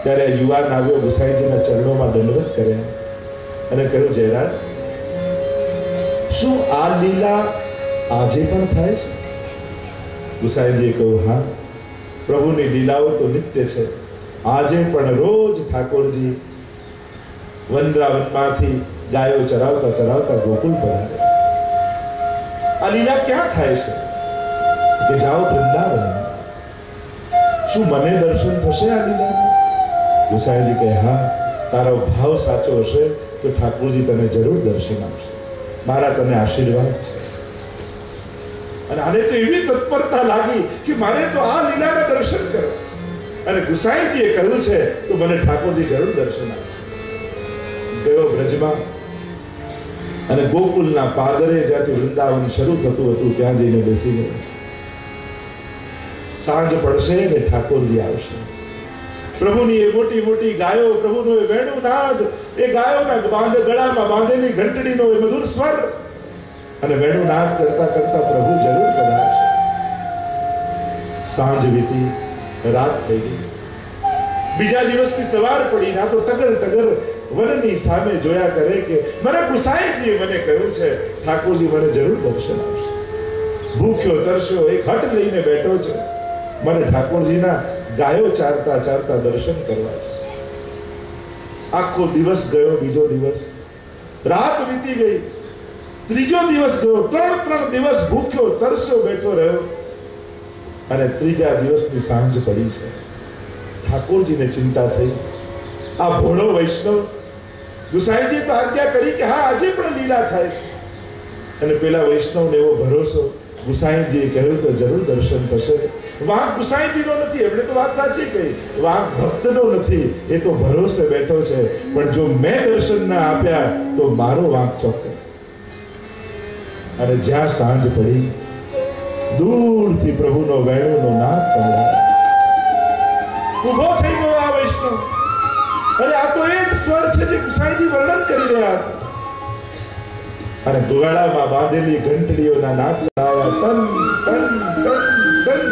ત્યારે યુવાન આવ્યો ગુસાઈજીના ચરણોમાં દંડવત કર્યા અને કહ્યું, જયરાજ, શું આ લીલા આજે પણ થાય છે? ગુસાઈજીએ કહ્યું, હા, પ્રભુની લીલાઓ તો નિત્ય છે. આજે પણ રોજ ઠાકોરજી વનરાવનમાંથી ગાયો ચરાવતા ચરાવતા ગોકુલ પધારે છે. આ લીલા ક્યાં થાય છે? કે જાઓ વૃંદાવન. શું મને દર્શન થશે આ લીલા? ગુસાઈજી કહે, હા, તારો ભાવ સાચો હશે તો ઠાકોરજી તને જરૂર દર્શન આપશે. મારા તને આશીર્વાદ છે. અને આને તો એવી તત્પરતા લાગી કે મારે તો આ લીલાના દર્શન કરો અને ગુસાઈજીએ કહ્યું છે, તો મને ઠાકોરજી જરૂર દર્શન આપશે. ગયો બ્રજમાં અને ગોકુલના પાદરે જ્યાંથી વૃંદાવન શરૂ થતું હતું, ત્યાં જઈને બેસી ગયો સાંજ પડશે ને ઠાકોરજી આવશે. પ્રભુની એ મોટી મોટી ગાયો, પ્રભુનો એ વેણુ નાદ, એ ગાયોના બાંધ ગળામાં બાંધેલી ઘંટડીનો એ મધુર સ્વર. અને વેણુ નાદ કરતા કરતા પ્રભુ જરૂર કદાચ સાંજ વીતી, રાત થઈ ગઈ. બીજા દિવસની સવાર પડી, ના તો ટગર ટગર વનની સામે જોયા કરે કે, મને ગુસાઈજીએ મને કહ્યું છે, ઠાકોરજી મને જરૂર દર્શન આપશે. ભૂખ્યો તરસ્યો, એક હટ લઈને બેઠો છે. મને ઠાકોરજીના ગાયો ચારતા ચારતા દર્શન કરવા છે. આખો દિવસ ગયો, બીજો દિવસ. રાત વીતી ગઈ. ત્રીજો દિવસ ગયો. ત્રણ ત્રણ દિવસ ભૂખ્યો, તરસ્યો, બેઠો રહ્યો. અને ત્રીજા દિવસની સાંજ પડી છે. ઠાકોરજીને ચિંતા થઈ. આ ભોળો વૈષ્ણવ ગુસાઈજી તો આજ્ઞા કરી કે હા, આજે પણ લીલા થાય છે. અને પેલા વૈષ્ણવને એવો ભરોસો ગુસાઈજીએ કહ્યું તો જરૂર દર્શન થશે. વાંક ગુસાઈજીનો નથી, એમણે તો વાત સાચી કહી. વાંક ભક્તનો નથી, એ તો ભરોસે બેઠો છે. પણ જો મેં દર્શન ના આપ્યા, તો મારો વાંક ચોક્કસ. અને જ્યાં સાંજ પડી, દૂરથી પ્રભુનો વેણુનો નાદ સંભળાય. ઊભો થઈ ગયો આ વૈષ્ણવ. અરે આ તો એ સ્વર છે જે ગુસાઈજી વર્ણન કરી રહ્યા હતા. અને ભુગાડામાં બાંધેલી ઘંટડીઓના નાદ આવ્યા તન તન તન તન.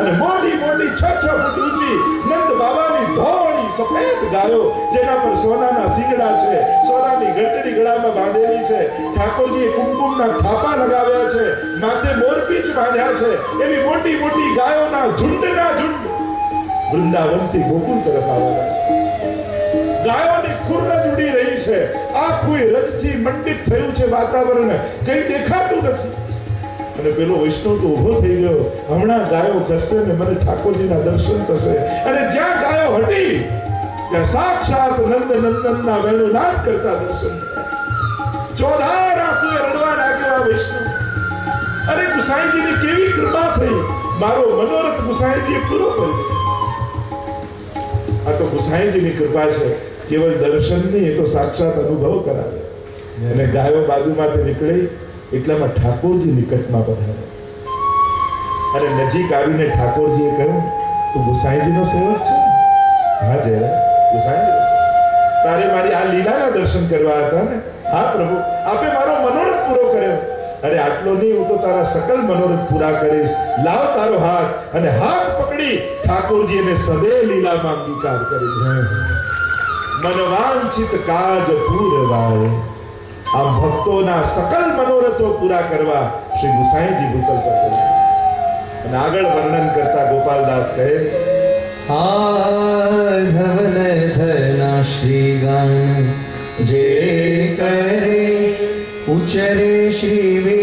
અને મોટી મોટી છ છ ફૂટ ઊંચી નંદ બાબાની ધોળી સફેદ ગાયો, જેના પર સોનાના સિંગડા છે. સોનાની ઘંટડી ગળામાં બાંધેલી છે. ઠાકોરજીએ કુમકુમના થાપા લગાવ્યા છે. માથે મોરપીચ બાંધ્યા છે. એવી મોટી મોટી ગાયોના ઝુંડના ઝુંડ વૃંદાવનથી ગોકુલ તરફ આવવાના. ગાયોની છે. આખું રજથી મંડિત થયું છે વાતાવરણ કઈ દેખાતું નથી. અને પેલો વૈષ્ણવ તો ઊભો થઈ ગયો. હમણાં ગાયો ઘસશે ને મને ઠાકોરજીના દર્શન થશે. અને જ્યાં ગાયો હટી ત્યાં સાક્ષાત નંદ નંદનના વેણુ નાદ કરતા દર્શન ચોધાર આંસુએ રડવા લાગ્યો આ વૈષ્ણવ. અરે ગુસાઈજીની કેવી કૃપા થઈ? મારો મનોરથ ગુસાઈજીએ પૂરો કર્યો. આ તો ગુસાઈજીની કૃપા છે. કેવલ દર્શન નહીં એ તો સાક્ષાત અનુભવ કરાવે. અને ગાયો બાજુમાંથી નીકળી એટલામાં ઠાકોરજી નિકટમાં પધારે. અને નજીક આવીને ઠાકોરજીએ કહ્યું તું ગુસાઈજીનો સેવક છે હા જય ગુસાઈજી તારે મારી આ લીલાના દર્શન કરવા હતા ને? હા પ્રભુ. આપે મારો મનોરથ પૂરો કર્યો. અરે આટલો નહીં હું તો તારા સકલ મનોરથ પૂરા કરીશ. લાવ તારો હાથ. અને હાથ પકડી ઠાકોરજી એને સદે લીલામાં અંગીકાર કરી મનવાંછિત કાજ પૂરવાય. આ ભક્તોના સકલ મનોરથો પૂરા કરવા શ્રી ગુસાઈજી ભૂતલ પર અને આગળ વર્ણન કરતા ગોપાલદાસ કહે આધવન ધના શ્રી ગણ જે કરે ઉચરે શ્રી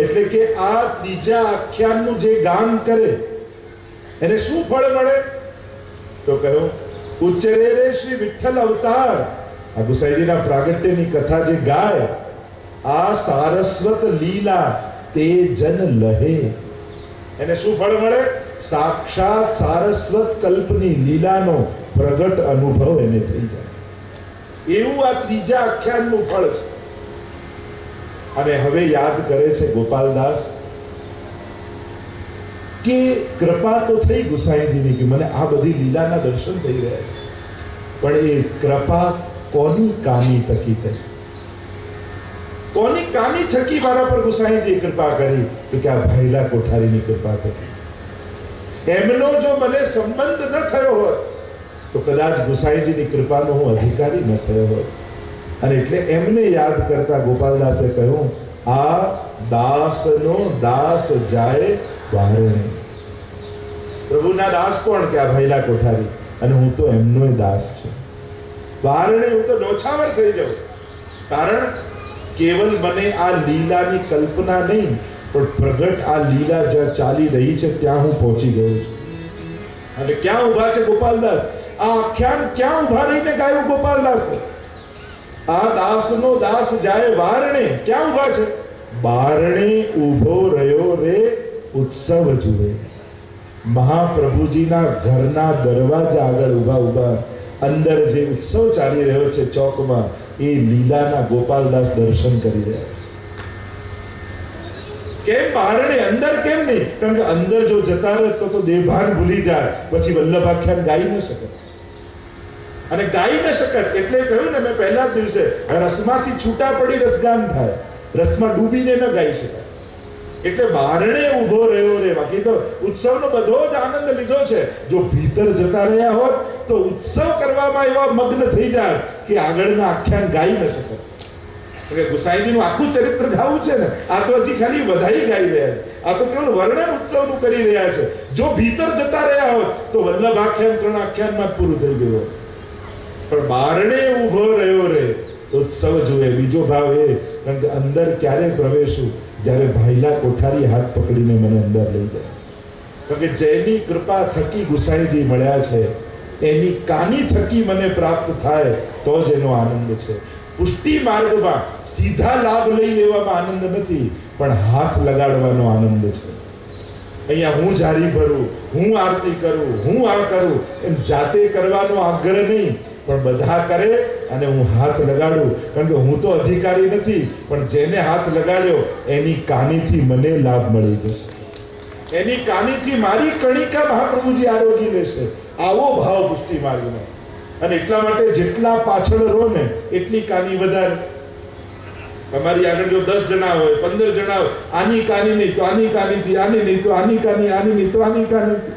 એટલે કે આ ત્રીજા આખ્યાનનું જે ગાન કરે, એને શું ફળ મળે? તો કહ્યું ઉચ્ચરે રે શ્રી વિઠ્ઠલ અવતાર. આ ગુસાઈજીના પ્રાગટ્યની કથા જે ગાય, આ સારસ્વત લીલા તે જન લહે. એને શું ફળ મળે? સાક્ષાત સારસ્વત કલ્પની લીલાનો પ્રગટ અનુભવ એને થઈ જાય. એવું આ ત્રીજા આખ્યાનનું ફળ છે. અને હવે યાદ કરે છે ગોપાલદાસ કે કૃપા તો થઈ ગુસાઈજીની કે મને આ બધી લીલાના દર્શન થઈ રહ્યા છે. પણ એ કૃપા કોની કાની થકી થઈ? કોની કામી થકી મારા પર ગુસાઈજી કૃપા કરી? તો કે આ ભાઈલા કોઠારીની કૃપા થકી. એમનો જો મને સંબંધ ન થયો હોત, તો કદાચ ગુસાઈજીની કૃપાનો હું અધિકારી ન થયો હોત. અને એટલે એમને યાદ કરતા ગોપાલદાસે કહ્યું, આ દાસનો દાસ જાય વારણે. પ્રભુના દાસ કોણ કે આ ભૈલા કોઠારી? અને હું તો એમનો દાસ છું. વારણે હું તો નોછાવર થઈ જાઉં. કારણ કેવલ મને આ લીલાની કલ્પના નહીં, પણ પ્રગટ આ લીલા જ્યાં ચાલી રહી છે, ત્યાં હું પહોંચી ગયો છું. અને ક્યાં ઊભા છે ગોપાલદાસ? આ આખ્યાન ક્યાં ઊભા રહીને ગાયું ગોપાલદાસે? આ દાસનો દાસ જાય વારણે. ક્યાં ઊભા છે? બારણે ઊભો રહ્યો રે ઉત્સવ જુએ. મહાપ્રભુજીના ઘરના દરવાજા આગળ ઊભા ઊભા અંદર જે ઉત્સવ ચાલી રહ્યો છે ચોકમાં, એ લીલાના ગોપાલદાસ દર્શન કરી રહ્યા છે. કેમ બારણે? અંદર કેમ નહીં? કારણ કે અંદર જો જતા રહે તો તો દેભાન ભૂલી જાય. પછી વલ્લભાખ્યાન ગાઈ ન શકે. અને ગાઈ ન શકત, એટલે કહ્યું ને મેં પહેલા જ દિવસે રસમાંથી છૂટા પડી રસગાન થાય. રસમાં ડૂબીને ન ગાઈ શકાય. એટલે બારણે ઊભો રહ્યો રે. બાકી તો ઉત્સવનો બધો જ આનંદ લીધો છે. જો ભીતર જતા રહ્યા હોત, તો ઉત્સવ કરવામાં એવા મગ્ન થઈ જાય કે આગળના આખ્યાન ગાઈ ન શકે કે ગુસાઈજીનું આખું ચરિત્ર ગાવું છે ને, આ તો હજી ખાલી વધાઈ ગાઈ રહ્યા છે. આ તો કેવળ વર્ણન ઉત્સવનું કરી રહ્યા છે. જો ભીતર જતા રહ્યા હોત, તો વલ્લભ આખ્યાન ત્રણ આખ્યાનમાં જ પૂરું થઈ ગયું હોત. પણ બારણે ઊભો રહ્યો રે, ઉત્સવ જુએ, બીજો ભાવ એ, કારણ કે અંદર ક્યારે પ્રવેશું? જ્યારે ભાઈલા કોઠારી હાથ પકડીને મને અંદર લઈ જાય. કારણ કે જેની કૃપા થકી ગુસાઈજી મળ્યા છે, એની કાની થકી મને પ્રાપ્ત થાય, તો જ એનો આનંદ છે. પુષ્ટિ માર્ગમાં સીધા લાભ લઈ લેવામાં આનંદ નથી, પણ હાથ લગાડવાનો આનંદ છે. અહીંયા હું જારી ભરું, હું આરતી કરું, હું આ કરું, એમ જાતે કરવાનો આગ્રહ નહીં પણ બધા કરે અને હું હાથ લગાડું. કારણ કે હું તો અધિકારી નથી, પણ જેને હાથ લગાડ્યો, એની કાનીથી મને લાભ મળી જશે. એની કાનીથી મારી કણિકા મહાપ્રભુજી આરોગી લેશે. આવો ભાવ પુષ્ટિ માર્ગનો અને એટલા માટે જેટલા પાછળ રહો ને, એટલી કાની વધારે. તમારી આગળ જો દસ જણા હોય, પંદર જણા હોય, આની કાની નહીં તો આની કાનીથી, આની નહીં તો આની કાની, આની નહીં તો આની કાનીથી.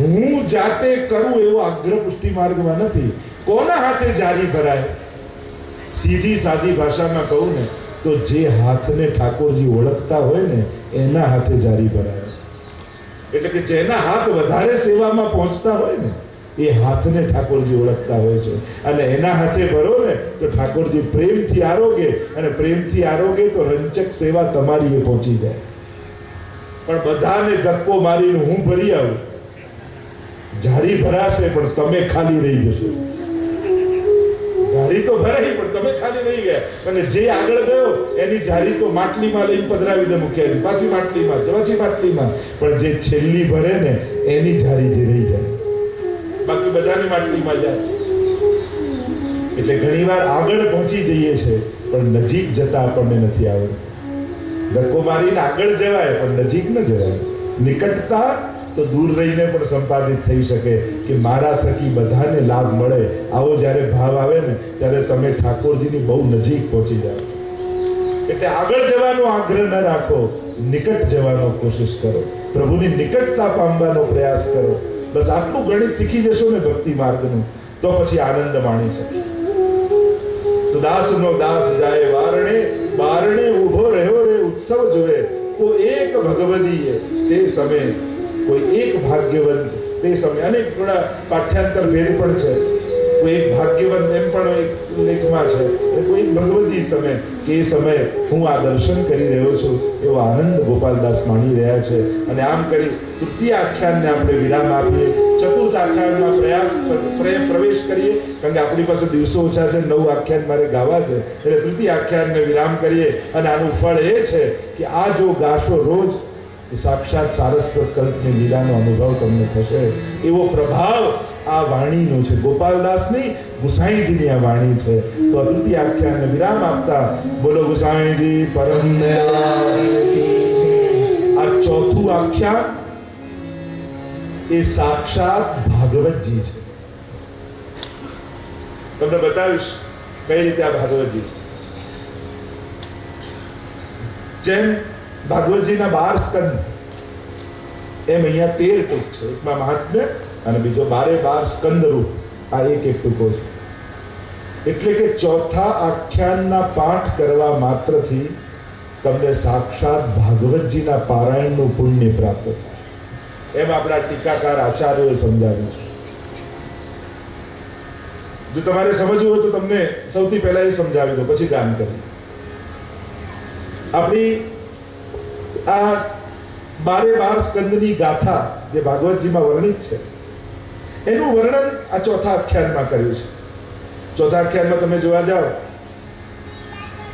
હું જાતે કરું એવો આગ્રહ પુષ્ટિ માર્ગમાં નથી. કોના હાથે જારી ભરાય? સીધી સાદી ભાષામાં કહું ને, તો જે હાથને ઠાકોરજી ઓળખતા હોય ને, એના હાથે જારી ભરાય. એટલે કે જેના હાથ વધારે સેવામાં પહોંચતા હોય ને, એ હાથને ઠાકોરજી ઓળખતા હોય છે. અને એના હાથે ભરો ને, તો ઠાકોરજી પ્રેમથી આરોગે, અને પ્રેમથી આરોગે તો રંચક સેવા તમારી એ પહોંચી જાય. પણ બધાને ધક્કો મારીને હું ભરી આવું. જારી ભરાશે, પણ તમે ખાલી રહી જશો. જારી તો ભરાઈ, પણ તમે ખાલી રહી ગયા. અને જે આગળ ગયો, એની જારી તો માટલીમાં લઈને પધરાવીને મૂકી પાછી માટલીમાં પાછી માટલીમાં. પણ જે છેલ્લી ભરે ને, એની જારી જે રહી જાય. બાકી બધાની માટલીમાં જાય. એટલે ઘણીવાર આગળ પહોંચી જઈએ છે, પણ નજીક જતા આપણને નથી આવડતું. ધક્કો મારીને આગળ જવાય, પણ નજીક ન જવાય. નિકટતા તો દૂર રહીને પણ સંપાદિત થઈ શકે કે મારા થકી બધાને લાભ મળે. આવો જ્યારે ભાવ આવે ને, ત્યારે તમે ઠાકોરજીની બહુ નજીક પહોંચી જાઓ. એટલે આગળ જવાનો આગ્રહ ન રાખો, નિકટ જવાનો કોશિશ કરો. પ્રભુની નિકટતા પામવાનો પ્રયાસ કરો. બસ આટલું ગણિત શીખી જશો ને ભક્તિ માર્ગનું, તો પછી આનંદ માણી શકે. તો દાસનો દાસ જાય વારણે, બારણે ઊભો રહ્યો રે, ઉત્સવ જોવે. કો એક ભગવદીએ તે સમયે કોઈ એક ભાગ્યવંત તે સમયે અનેક થોડા પાઠ્યાંતર ભેદ પણ છે, કોઈ એક ભાગ્યવંત એમ પણ એક લેખમાં છે, અને કોઈ ભગવતી સમય કે એ સમયે હું આ દર્શન કરી રહ્યો છું, એવો આનંદ ગોપાલદાસ માણી રહ્યા છે. અને આમ કરી તૃતીય આખ્યાનને આપણે વિરામ આપીએ, ચતુર્થ આખ્યાનમાં પ્રયાસ પ્ર- પ્રવેશ કરીએ, કારણ કે આપણી પાસે દિવસો ઓછા છે, નવ આખ્યાન મારે ગાવા છે, એટલે તૃતીય આખ્યાનને વિરામ કરીએ, અને આનું ફળ એ છે કે આ જો ગાશો રોજ સાક્ષાત સારસ્વત કલ્પની લીલાનો અનુભવ તમને થશે. એવો પ્રભાવ આ વાણીનો છે. ગોપાલદાસની ગુસાઈજીની આ વાણી છે. તો આ આખ્યાનને વિરામ આપતા બોલો ગુસાઈજી, પરમ આ ચોથું આખ્યાન એ સાક્ષાત ભાગવતજી છે. તમને બતાવીશ કઈ રીતે આ ભાગવતજી છે. જેમ ભાગવતજીના બાર સ્કંદ. એમ અહીંયા તેર ટૂંક છે. એકમાં મહાત્મ્ય અને બીજો બારે બાર સ્કંદ રૂપ. આ એક એક ટૂંકો છે. એટલે કે ચોથા આખ્યાનના પાઠ કરવા માત્રથી તમને સાક્ષાત ભાગવતજીના પારાયણનું પુણ્ય પ્રાપ્ત થાય. એમ આપણા ટીકાકાર આચાર્યોએ સમજાવ્યું છે. જો તમારે સમજવું હોય તો તમને સૌથી પહેલા એ સમજાવી દો, પછી ગાન કરી આપણી આ બારે બાર સ્કંદની ગાથા જે ભાગવતજીમાં વર્ણિત છે, એનું વર્ણન આ ચોથા આખ્યાનમાં કર્યું છે. ચોથા આખ્યાનમાં તમે જોવા જાઓ,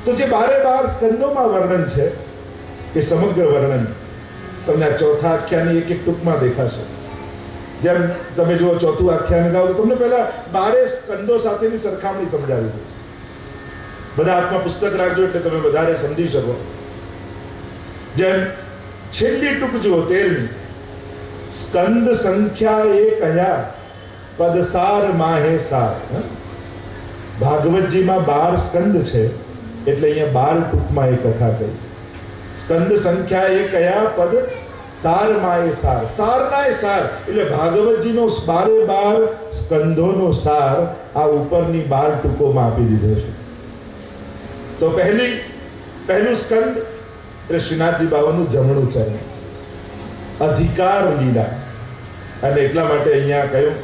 તો જે બારે બાર સ્કંદોમાં વર્ણન છે, એ સમગ્ર વર્ણન તમને આ ચોથા આખ્યાનની એક એક ટૂંકમાં દેખાશે. જેમ તમે જુઓ ચોથું આખ્યાન ગાઓ તમને પહેલા બારે સ્કંદો સાથેની સરખામણી સમજાવી દઉં. બધા હાથમાં પુસ્તક રાખજો એટલે તમે વધારે સમજી શકો. જેમ છેલ્લી ટૂંક જુઓ તેરમી સ્કંદ સંખ્યા એ હજાર પદસાર માહે સાર? ભાગવતજીમાં બાર સ્કંદ છે, એટલે અહીંયા બાર ટૂંકમાં એ કથા કહી. સ્કંદ સંખ્યા એ કયા પદ સાર માએ સાર. સારના એ સાર? એટલે ભાગવતજીનો બારે બાર સ્કંધોનો સાર આ ઉપરની બાર ટૂંકોમાં આપી દીધો છે. તો પહેલી, પહેલું સ્કંદ એટલે શ્રીનાથજી બાબાનું જમણું છે અધિકાર લીલા. અને એટલા માટે અહીંયા કહ્યું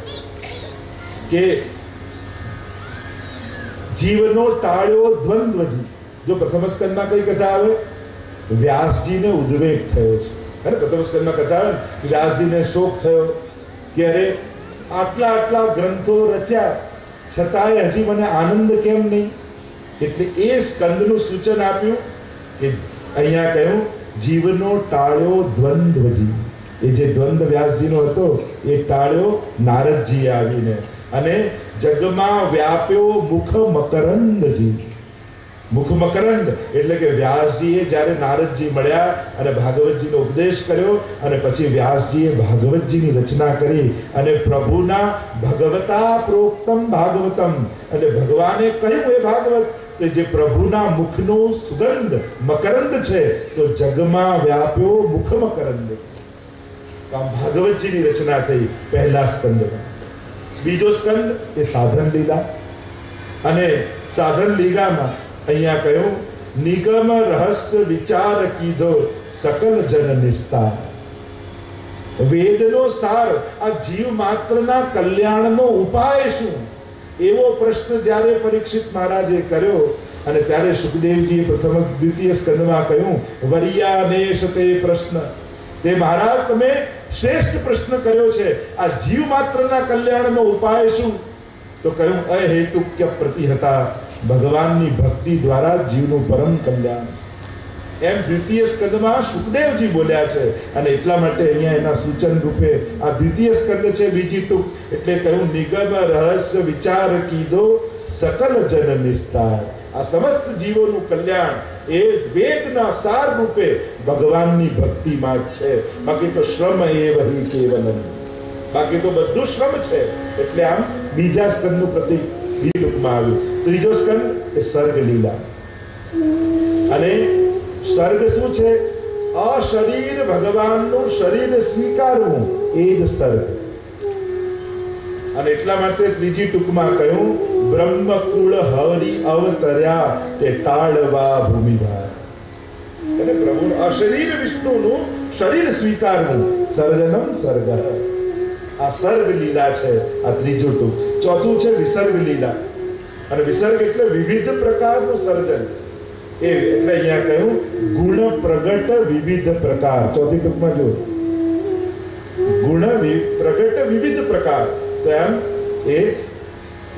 કે જીવનો ટાળ્યો દ્વંદ્વજી. જો પ્રથમ સ્કંદમાં કઈ કથા આવે? વ્યાસજીને ઉદ્વેગ થયો છે. અરે પ્રથમ સ્કંદમાં કથા આવે ને, વ્યાસજીને શોક થયો. કે અરે આટલા આટલા ગ્રંથો રચ્યા. છતાંય હજી મને આનંદ કેમ નહીં? એટલે એ સ્કંદનું સૂચન આપ્યું કે અહીંયા કહ્યું જીવનો ટાળ્યો દ્વંદ્વજી. એ જે દ્વંદ્વ વ્યાસજીનો હતો, એ ટાળ્યો નારદજી આવીને. અને જગમાં વ્યાપ્યો મુખ મકરંદજી મુખ મકરંદ એટલે કે વ્યાસજીએ જ્યારે નારદજી મળ્યા અને ભાગવતજીનો ઉપદેશ કર્યો અને પછી વ્યાસજીએ ભાગવતજીની રચના કરી અને પ્રભુના ભગવતા પ્રોક્તમ ભાગવતમ. એટલે ભગવાને કહ્યું એ ભાગવત કે જે પ્રભુના મુખનો સુગંધ, મકરંદ છે, તો જગમાં વ્યાપ્યો મુખ મકરંદ. ભાગવતજીની રચના થઈ પહેલા સ્કંદમાં. બીજો સ્કંદ એ સાધન લીલા. અને સાધન લીલામાં અહીંયા કહ્યું નિગમ રહસ્ય વિચાર કીધો સકલ જન નિસ્તાર વેદનો સાર, આ જીવ માત્રના કલ્યાણનો ઉપાય શું? એવો પ્રશ્ન જ્યારે પરીક્ષિત મહારાજે કર્યો અને ત્યારે સુખદેવજીએ પ્રથમ દ્વિતીય સ્કંદમાં કહ્યું, વરિયાનેશ તે પ્રશ્ન. તે મહારાજ, તમે શ્રેષ્ઠ પ્રશ્ન કર્યો છે. આ જીવ માત્રના કલ્યાણનો ઉપાય શું? તો કહ્યું, અહેતુક્ય પ્રતિહતા. ભગવાનની ભક્તિ દ્વારા જીવનું પરમ કલ્યાણ છે. એમ દ્વિતીય સ્કંદમાં સુખદેવજી બોલ્યા છે. અને એટલા માટે અહીંયા એના સૂચન રૂપે આ દ્વિતીય સ્કંદ છે બીજી ટૂંક. એટલે કહ્યું, નિગમ રહસ્ય વિચાર કીધો, સકલ જન નિસ્તાર આ સમસ્ત જીવોનું કલ્યાણ એ વેદના સાર રૂપે ભગવાનની ભક્તિમાં જ છે. બાકી તો શ્રમ એ વહી કેવલમ. બાકી તો બધું શ્રમ છે. એટલે આમ બીજા સ્કંદનું પ્રતિક બી ટૂંકમાં આવ્યું. ત્રીજો સ્કંદ એ સર્ગ લીલા અને સર્ગ શું છે? અશરીર ભગવાનનું શરીર સ્વીકારવું, એ જ સર્ગ અને એટલા માટે ત્રીજી ટૂંકમાં કહ્યું બ્રહ્મ કુળ હરી અવતર્યા તે ટાળવા ભૂમિભાર. એટલે પ્રભુ અશરીર વિષ્ણુનું શરીર સ્વીકારવું, સર્જનમ સર્ગ. આ સર્ગ લીલા છે, આ ત્રીજું ટૂંક. ચોથું છે વિસર્ગ લીલા. અને વિસર્ગ એટલે વિવિધ પ્રકારનું સર્જન. એટલે અહીંયા કહ્યું, ગુણ પ્રગટ વિવિધ પ્રકાર. ચોથી ટૂંકમાં જો ગુણ વિ- પ્રગટ વિવિધ પ્રકાર. તો એમ, એ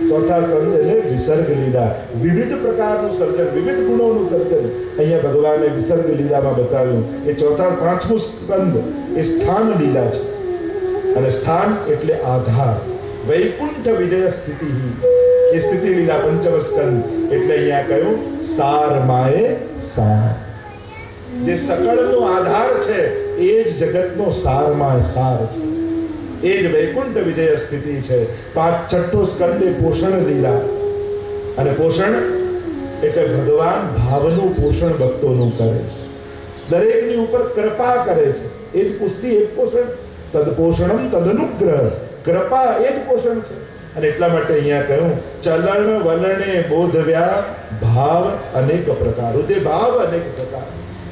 ચોથા સંદ એટલે વિસર્ગ લીલા. વિવિધ પ્રકારનું સર્જન, વિવિધ ગુણોનું સર્જન. અહીંયા ભગવાને વિસર્ગ લીલામાં બતાવ્યું. એ ચોથા, પાંચમું સ્કંદ, એ સ્થાન લીલા છે. અને સ્થાન એટલે આધાર. વૈકુંઠ વિજય સ્થિતિ એ સ્થિતિ લીલા પંચમ સ્કંદ એટલે અહીંયા કહ્યું સાર માએ સાર. જે સકળનો આધાર છે, એ જ જગતનો સારમાં સાર છે. એ જ વૈકુંઠ વિજય સ્થિતિ છે. પાંચ છઠ્ઠો સ્કંદે પોષણ લીલા. અને પોષણ? એટલે ભગવાન ભાવનું પોષણ ભક્તોનું કરે છે. દરેકની ઉપર કૃપા કરે છે. એ જ પુષ્ટિ, એ પોષણ. તદ પોષણમ તદનુગ્રહ. કૃપા એ જ પોષણ છે. અને એટલા માટે અહીંયા કહ્યું ચલણ, વલણે બોધવ્યા, ભાવ અનેક પ્રકાર. તે ભાવ અનેક પ્રકાર.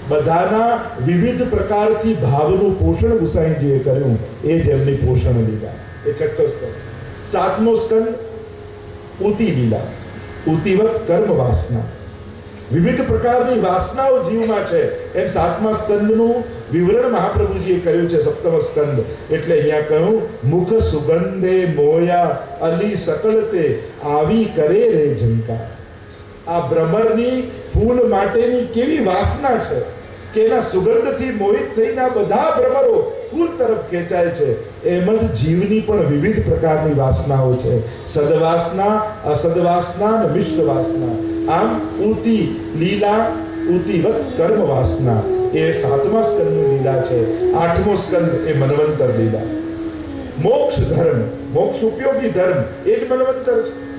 બધાના વિવિધ પ્રકારથી ભાવનું પોષણ ગુસાઈજીએ કર્યું, એ જ એમની પોષણ લીલા. એ છઠ્ઠો સ્કંદ. સાતમો સ્કંદ, ઉતિ લીલા. ઉતિવત કર્મ વાસના. વિવિધ પ્રકારની વાસનાઓ જીવમાં છે. એમ સાતમા સ્કંદનું વિવરણ મહાપ્રભુજીએ કર્યું છે સપ્તમ સ્કંદ. એટલે અહીંયા કહ્યું, મુખ સુગંધે મોયા, અલી સકળતે, આવી કરે રે ઝંકાર. આ ભ્રમરની ફૂલ માટેની કેવી વાસના છે કે એના સુગંધથી મોહિત થઈને બધા ભ્રમરો ફૂલ તરફ ખેંચાય છે. એમ જ જીવની પણ વિવિધ પ્રકારની વાસનાઓ છે. સદવાસના, અસદવાસના અને મિશ્ર વાસના આમ ઉતિ લીલા, ઉતિવત કર્મ વાસના એ સાતમા સ્કંદની લીલા છે. આઠમો સ્કંદ એ મનવંતર લીલા. મોક્ષ ધર્મ, મોક્ષ ઉપયોગી ધર્મ, એ જ મનવંતર છે.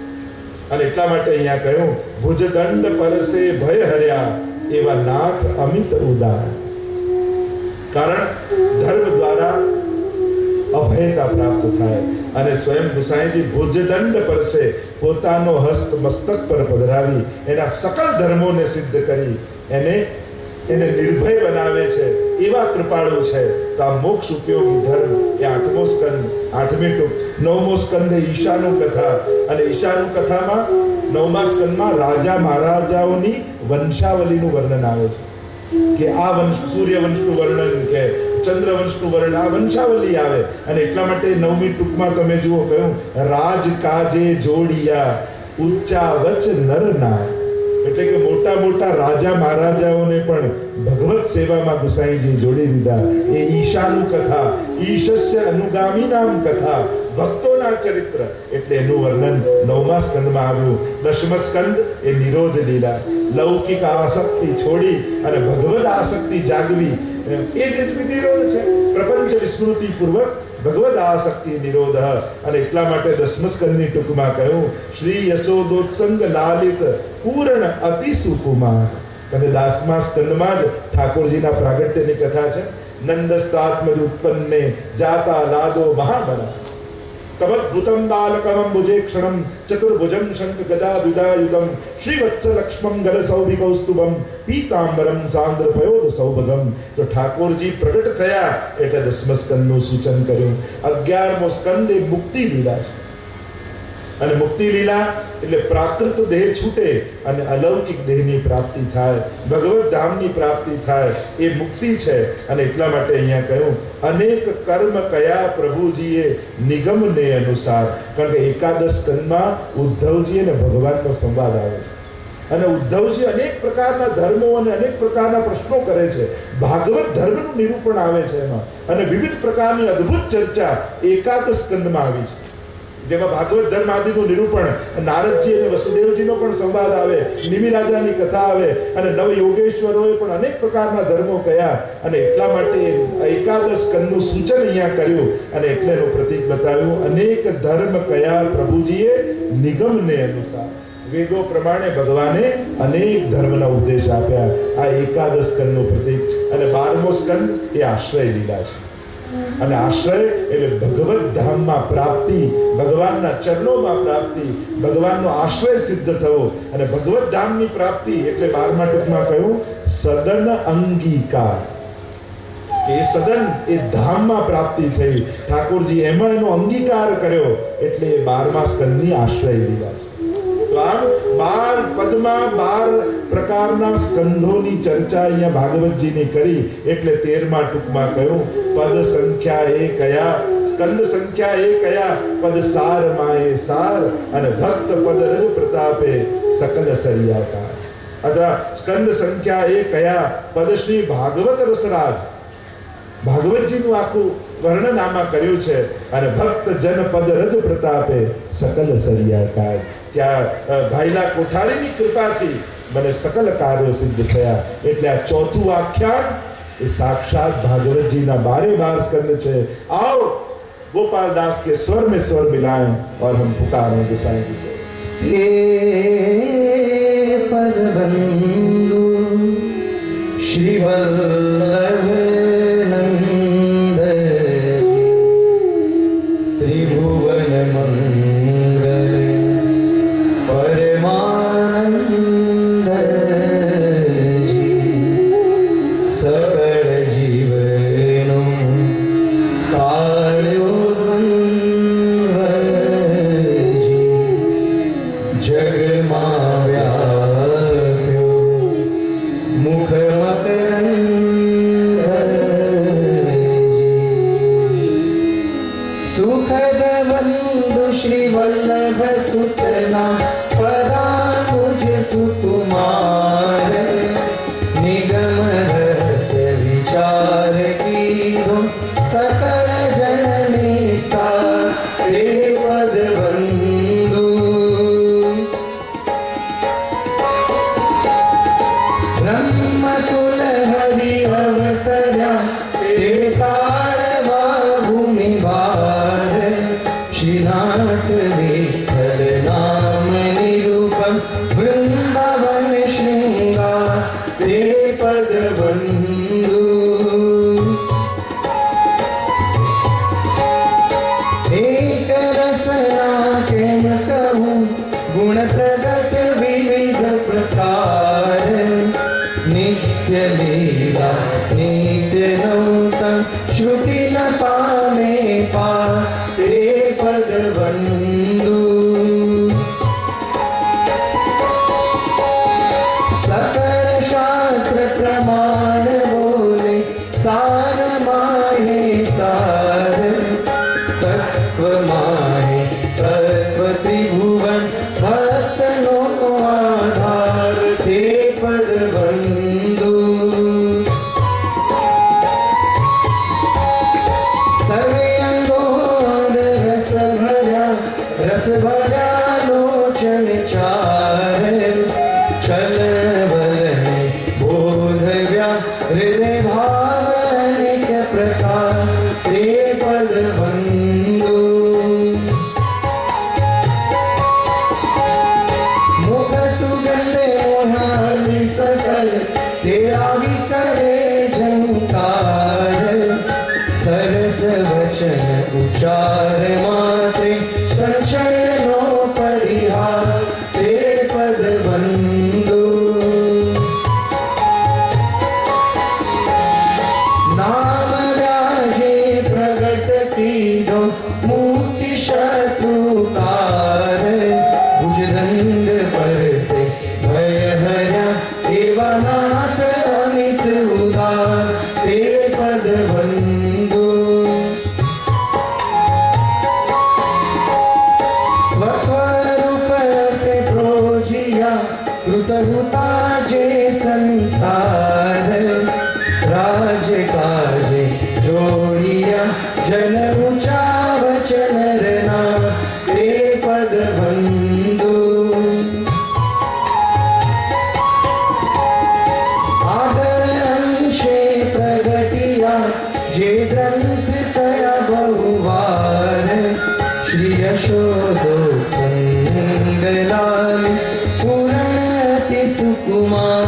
અને એટલા માટે અહીંયા કહ્યું, ભુજદંડ પરસે ભય હર્યા, એવા નાથ અમિત ઉદાર કારણ ધર્મ દ્વારા અભયતા પ્રાપ્ત થાય અને સ્વયં ગુસાઈજી ભુજદંડ પરસે પોતાનો હસ્ત મસ્તક પર પધરાવી, એના સકલ ધર્મોને સિદ્ધ કરી, એને એને નિર્ભય બનાવે છે. એવા કૃપાળુ છે તો આ મોક્ષ ઉપયોગી ધર્મ એ આઠમો સ્કંદ, આઠમી ટૂંક, નવમો સ્કંદ ઈશાનુ કથા. અને ઈશાનુ કથામાં નવમા સ્કંદમાં રાજા મહારાજાઓની વંશાવલીનું વર્ણન આવે છે. કે આ વંશ, સૂર્યવંશનું વર્ણન કે ચંદ્રવંશનું વર્ણન, આ વંશાવલી આવે. અને એટલા માટે નવમી ટૂંકમાં તમે જુઓ, કહ્યું રાજ કાજે જોડિયા ઉચ્ચા વચ નર નાય. એટલે કે મોટા મોટા રાજા મહારાજાઓને પણ ભગવત સેવામાં ગુસાઈજી જોડી દીધા. એ ઈશાનું કથા, ઈશસ્ય અનુગામી નામ કથા, ભક્તોના ચરિત્ર. એટલે એનું વર્ણન નવમા સ્કંદમાં આવ્યું. દશમ સ્કંદ એ નિરોધ લીલા. લૌકિક આસક્તિ છોડી અને ભગવત આસક્તિ જાગવી. એ જ નિરોધ છે. પ્રપંચ વિસ્મૃતિ પૂર્વક ભગવદ આસક્તિ નિરોધ. અને એટલા માટે દસમ સ્કંદની ટૂંકમાં કહ્યું, શ્રી યશોદોત્સંગ લાલિત પૂર્ણ અતિ સુકુમાર. અને દાસમા સ્કંદમાં જ ઠાકોરજીના પ્રાગટ્યની કથા છે. નંદસ્તાત્મજ ઉત્પન્ને જાતા લાદો મહાબલા તમદ્ભુતમ બાલકમં ભુજે ક્ષણમ, ચતુર્ભુજમ શંખ વત્સ લક્ષ્મમ ગલ સૌભિકૌસ્તુભમ પીતાંબરમ સાંદ્ર પયોદ સૌભગમ. તો ઠાકોરજી પ્રગટ થયા એટલે દસમ સ્કંદનું સૂચન કર્યું. અગિયારમો સ્કંદ એ મુક્તિ લીલા છે. અને મુક્તિ લીલા એટલે પ્રાકૃત દેહ છૂટે અને અલૌકિક દેહની પ્રાપ્તિ થાય ભગવત ધામની પ્રાપ્તિ થાય, એ મુક્તિ છે. અને એટલા માટે અહીંયા કહ્યું, અનેક કર્મ કયા પ્રભુજીએ નિગમને અનુસાર. કારણ કે એકાદશ કંદમાં ઉદ્ધવજી અને ભગવાનનો સંવાદ આવે છે. અને ઉદ્ધવજી અનેક પ્રકારના ધર્મો અને અનેક પ્રકારના પ્રશ્નો કરે છે. ભાગવત ધર્મનું નિરૂપણ આવે છે એમાં. અને વિવિધ પ્રકારની અદ્ભુત ચર્ચા એકાદશ કંદમાં આવી છે. જેમાં ભાગવત ધર્મ આદિનું નિરૂપણ નારદજી અને વસુદેવજીનો પણ સંવાદ આવે, નિમિ રાજાની કથા આવે અને નવ યોગેશ્વરોએ પણ અનેક પ્રકારના ધર્મો કયા અને એટલા માટે એકાદશ સ્કંદનું સૂચન અહીંયા કર્યું અને એટલે એનું પ્રતીક બતાવ્યું, અનેક ધર્મ કયા પ્રભુજીએ નિગમને અનુસાર. વેદો પ્રમાણે ભગવાને અનેક ધર્મના ઉદ્દેશ આપ્યા. આ એકાદશ સ્કંદનું પ્રતીક અને બારમો સ્કંદ એ આશ્રય લીલા છે. અને આશ્રય એટલે ભગવત ધામમાં પ્રાપ્તિ ભગવાનના ચરણોમાં પ્રાપ્તિ, ભગવાનનો આશ્રય સિદ્ધ થવો અને ભગવત ધામની પ્રાપ્તિ એટલે બારમા ટૂંકમાં કહ્યું, સદન અંગીકાર. એ સદન એ ધામમાં પ્રાપ્તિ થઈ. ઠાકોરજી એમાં એનો અંગીકાર કર્યો એટલે બારમા સ્કંદની આશ્રય લીધા છે. બાર બાર પદમાં બાર પ્રકારના સ્કંધોની ચર્ચા અહીંયા ભાગવતજીની કરી, એટલે તેરમાં ટૂંકમાં કહ્યું, પદ સંખ્યા એ કયા, સ્કંદ સંખ્યા એ કયા, પદ સાર માએ સાર, અને ભક્ત પદ રજ પ્રતાપે સકલ સરિયાકાર અથવા સ્કંદ સંખ્યા એ કયા, પદ શ્રી ભાગવત રસરાજ. ભાગવતજીનું આખું વર્ણનામાં કર્યું છે, અને ભક્ત જન પદ રજ પ્રતાપે સકલ સરિયાકાર त्या भाईला कोठारी नी कृपा थी मने सकल कार्य सिद्ध थया એટલે આ ચોથું આખ્યાન એ સાક્ષાત ભાગવતજી ના બારે બારસ કરને છે. આવ गोपालदास के स्वर में स्वर मिलाए और हम पुकारे गोसाई जी को हे पद શ્રી યશોદો સંગલાલ પૂર્ણતિ સુકુમાર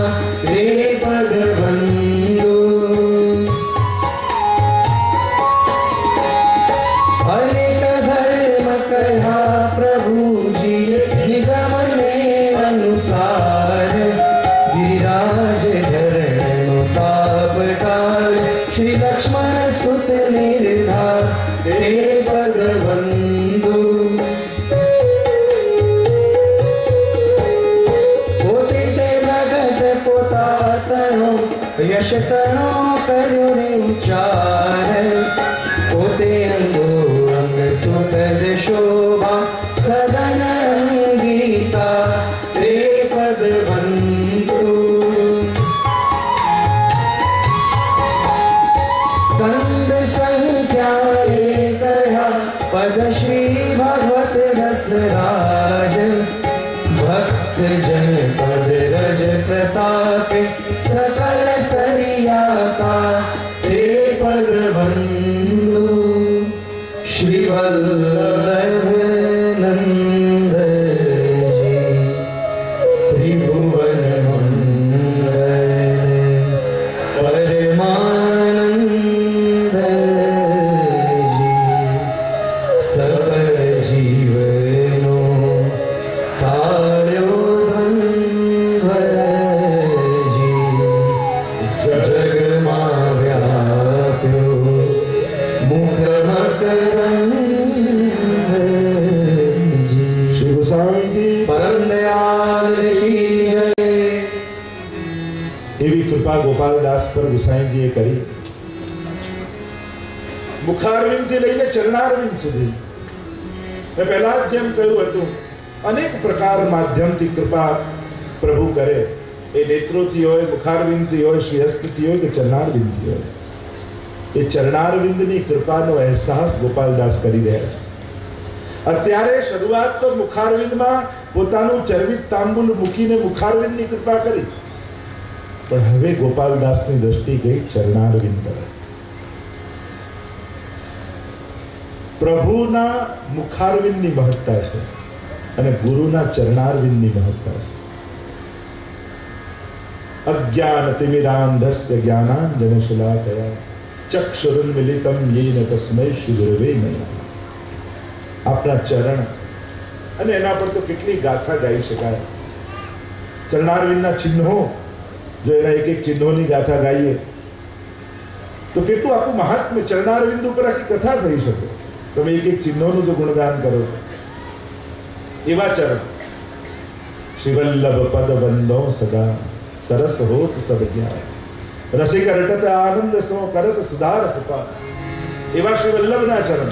સુધી. મેં પહેલા જેમ કહ્યું હતું, અનેક પ્રકાર માધ્યમથી કૃપા પ્રભુ કરે. એ નેત્રોથી હોય, મુખારવિંદથી હોય, શ્રીહસ્તથી હોય કે ચરણારવિંદથી હોય. એ ચરણારવિંદની કૃપાનો અહેસાસ ગોપાલદાસ કરી રહ્યા છે. અત્યારે શરૂઆત તો મુખારવિંદમાં પોતાનું ચરવિત તાંબુલ મૂકીને મુખારવિંદની કૃપા કરી. પણ હવે ગોપાલદાસની દ્રષ્ટિ ગઈ ચરણારવિંદ તરફ. પ્રભુના મુખારવિંદની મહત્તા છે અને ગુરુના ચરણારવિંદની મહત્તા છે. અજ્ઞાન તિમિરાંધસ્ય જ્ઞાનાંજન શલાકયા, ચક્ષુરુન્મિલિતમ યેન તસ્મૈ શ્રી ગુરવે નમઃ. આપના ચરણ અને એના પર તો કેટલી ગાથા ગાઈ શકાય. ચરણારવિંદના ચિહ્નો, જો એના એક એક ચિહ્નોની ગાથા ગાઈએ, તો કેટલું આખું મહાત્મ્ય ચરણારવિંદ ઉપર આખી કથા થઈ શકે? તમે એક એક ચિહ્નોનું જો ગુણગાન કરો તો. એવા ચરણ શિવલ્લભ પદ બંદો સદા સરસ હોત સબ જ્ઞાન રસિક રટત આનંદ સો કરત સુધાર સુપા એવા શ્રી વલ્લભના ચરણ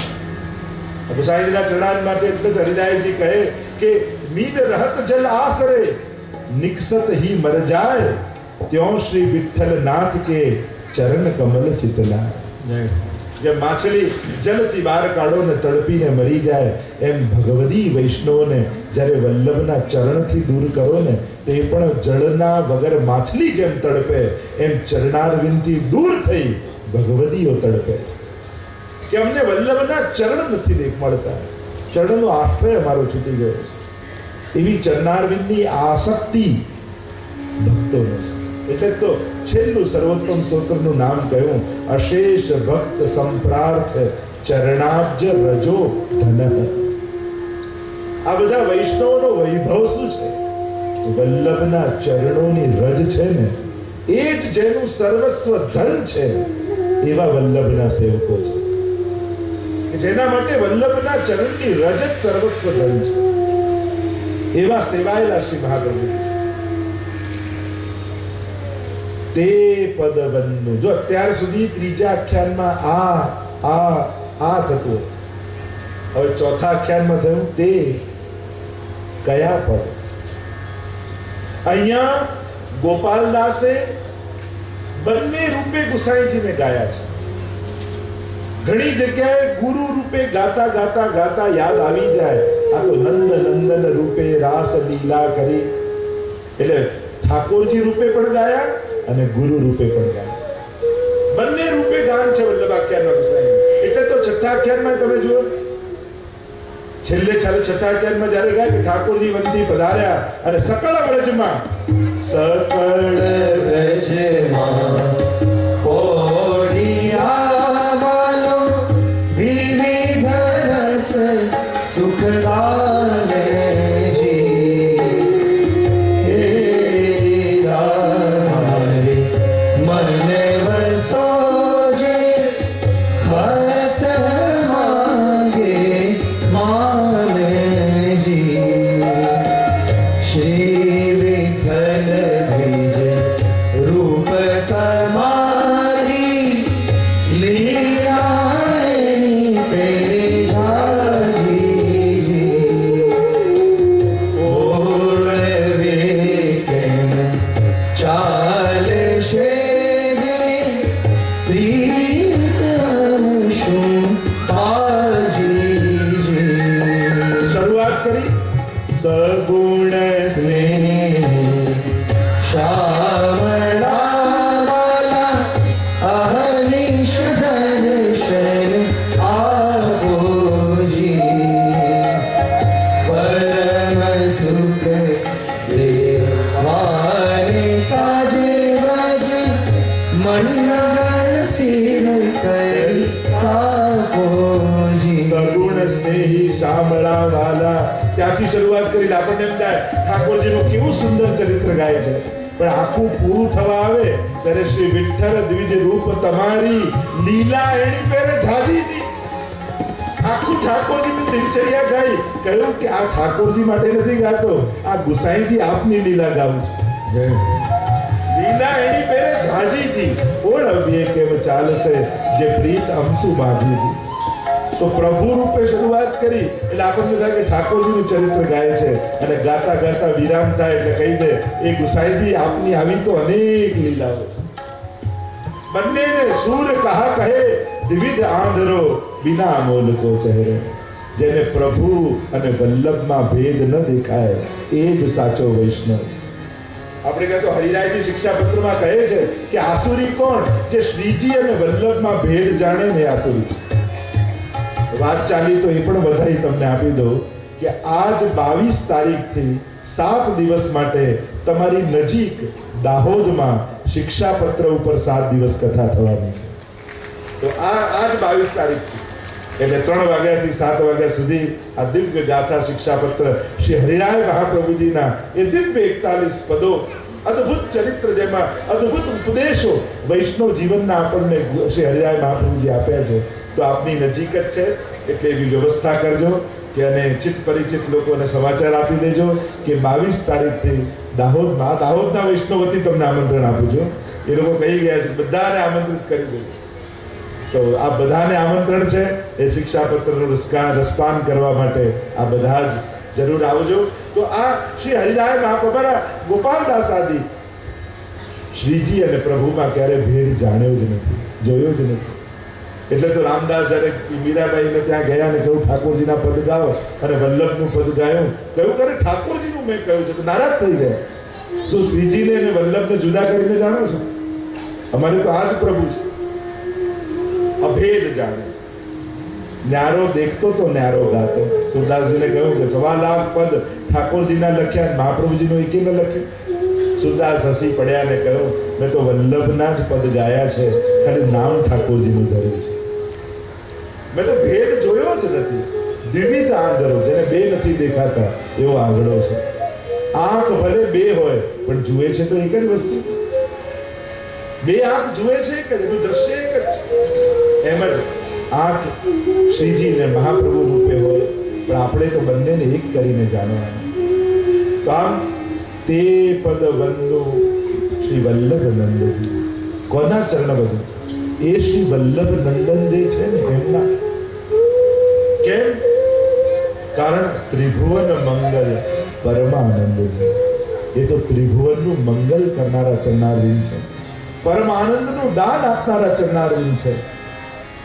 ગુસાઈજીના ચરણાન માટે એટલે જ હરિરાયજી કહે કે મીન રહત જલ આસરે નિકસત હી મર જાય ત્યોं શ્રી વિઠ્ઠલ નાથ કે ચરણ કમલ ચિતલા જય જેમ માછલી જલથી બહાર કાઢો ને તડપીને મરી જાય, એમ ભગવદી વૈષ્ણવને જ્યારે વલ્લભના ચરણથી દૂર કરો ને તે પણ જળના વગર માછલી જેમ તડપે, એમ ચરણારવિંદથી દૂર થઈ ભગવદીઓ તડપે છે. કે અમને વલ્લભના ચરણ નથી દેખ મળતા. ચરણનો આશ્રય અમારો છૂટી ગયો છે. એવી ચરણારવિંદની આસક્તિ ભક્તોને છે. એટલે તો છેલ્લું સર્વોત્તમ સ્તોત્રનું નામ કહ્યું. અશેષ ભક્ત સંપ્રાર્થ ચરણાબ્જ રજો ધન. આ બધા વૈષ્ણવનો વૈભવ શું છે? વલ્લભના ચરણોની રજ છે ને, એ જ જેનું સર્વસ્વ ધન છે, એવા વલ્લભના સેવકો છે. જેના માટે વલ્લભના ચરણની રજ જ સર્વસ્વ ધન છે. એવા સેવાયેલા શ્રી મહાપ્રભુ છે. તે પદ બંધુ જો અત્યાર સુધી ત્રીજા આખ્યાનમાં આ આ આ થતું હવે ચોથા આખ્યાનમાં થયું તે કયા પદ? અહીંયા ગોપાલદાસે બંને રૂપે ગુસાઈજીને ગાયા છે. ઘણી જગ્યાએ ગુરુ રૂપે ગાતા ગાતા ગાતા યાદ આવી જાય. આ તો નંદ, નંદન રૂપે રાસ, લીલા કરી. એટલે ઠાકોરજી રૂપે પણ ગાયા અને ગુરુ રૂપે પણ ગાયા બંને રૂપે દાન છે વલ્લભાખ્યાનના ગુસાઈ એટલે તો છઠ્ઠા આખ્યાનમાં તમે જુઓ. છેલ્લે છેલ્લે છઠ્ઠા આખ્યાનમાં જ્યારે ગાય, ઠાકોરજી વંતી પધાર્યા અને સકળ વ્રજમાં સકળ વ્રજમાં ચરિત્ર છે. પણ આખું પૂરું થવા આવે ત્યારે શ્રી વિઠ્ઠલ દ્વિજ રૂપ તમારી લીલા એની પેરે ઝાઝીજી આખું ઠાકોરજીની દિનચર્યા ગાઈ કહ્યું કે આ ઠાકોરજી માટે નથી ગાતો આ ગુસાઈજી આપની લીલા ગાવું છે. લીલા એની પેરે ઝાઝીજી ઓળવીએ કેમ ચાલશે જે પ્રીત અમસુ માજીજી. તો પ્રભુ રૂપે શરૂઆત કરી એટલે આપણને થાય કે ઠાકોરજીનું ચરિત્ર ગાય છે અને ગાતા ગાતા વિરામ થાય એટલે કહી દે, એ ગુસાઈજી આપની આવી તો અનેક લીલાઓ છે. બંનેને સૂર કહા કહે દ્વિધ આંધરો બિના અમોલકો ચહેરો. જેને પ્રભુ અને વલ્લભમાં ભેદ ન દેખાય, એ જ સાચો વૈષ્ણવ છે. આપણે કહેતો હરિરાયજી શિક્ષાપત્રમાં કહે છે કે આસુરી કોણ? જે શ્રીજી અને વલ્લભમાં ભેદ જાણે ને આસુરી છે. વાત ચાલી તો એ પણ વધારી તમને આપી દઉં કે આજ બાવીસ તારીખથી સાત દિવસ માટે તમારી નજીક દાહોદમાં શિક્ષાપત્ર ઉપર સાત દિવસ કથા થવાની છે. તો આ આજ બાવીસ તારીખથી, એટલે ત્રણ વાગ્યાથી સાત વાગ્યા સુધી આ દિવ્ય ગાથા શિક્ષાપત્ર શ્રી હરિરાય મહાપ્રભુજીના એ દિવ્ય એકતાલીસ પદો, અદ્ભુત ચરિત્ર જેમાં અદ્ભુત ઉપદેશો વૈષ્ણવ જીવનના આપણને શ્રી હરિરાય મહાપ્રભુજી આપ્યા છે. તો આપની નજીક જ છે. એટલે એવી વ્યવસ્થા કરજો કે અને ચિત પરિચિત લોકોને સમાચાર આપી દેજો કે બાવીસ તારીખથી દાહોદમાં દાહોદના વૈષ્ણવતી તમને આમંત્રણ આપું છું. એ લોકો કહી ગયા છે, બધાને આમંત્રિત કરી દેજો તો આ બધાને આમંત્રણ છે એ શિક્ષાપત્રનું રસકા રસપાન કરવા માટે આ બધા જ જરૂર આવજો. તો આ શ્રી હરિરાય મહાપ્રભાના ગોપાલદાસ આદિ શ્રીજી અને પ્રભુમાં ક્યારે ભેદ જાણ્યો જ નથી, જોયો જ નથી. એટલે તો રામદાસ જ્યારે મીરાબાઈને ત્યાં ગયા ને કહ્યું, ઠાકોરજીના પદ ગાઓ. અને વલ્લભનું પદ ગાયું. કહ્યું કરે ઠાકોરજીનું મેં કહ્યું છે, તો નારાજ થઈ ગયા. શું શ્રીજીને અને વલ્લભને જુદા કરીને જાણો છો? અમારે તો આ જ પ્રભુ છે. અભેદ જાણે. ન્યારો દેખતો તો ન્યારો ગાતો. સુરદાસજીને કહ્યું કે સવા લાખ પદ ઠાકોરજીના લખ્યા, મહાપ્રભુજીનો એકે ન લખ્યું. સુરદાસ હસી પડ્યા ને કહ્યું, મેં તો વલ્લભના જ પદ ગાયા છે, ખાલી નામ ઠાકોરજીનું ધર્યું છે. મેં તો ભેદ જોયો જ નથી. દ્વિવિધ આંધળો જેને બે નથી દેખાતા એવો આંધળો છે. આંખ ભલે બે હોય, પણ જુએ છે તો એક જ વસ્તુ. બે આંખ જુએ છે એક જ, એનું દ્રશ્ય એક જ છે. એમ જ આંખ શ્રીજીને મહાપ્રભુ રૂપે હોય, પણ આપણે તો બંનેને એક કરીને જાણવાનું. આમ તે પદ વંદો શ્રી વલ્લભ નંદજી કોના ચરણ બધું? એ શ્રી વલ્લભ નંદન જે છે ને, એમના. કેમ? કારણ ત્રિભુવન મંગલ પરમાનંદજી. એ તો ત્રિભુવનનું મંગલ કરનારા ચરણારવિંદ છે. પરમાનંદનું દાન આપનારા ચરણારવિંદ છે.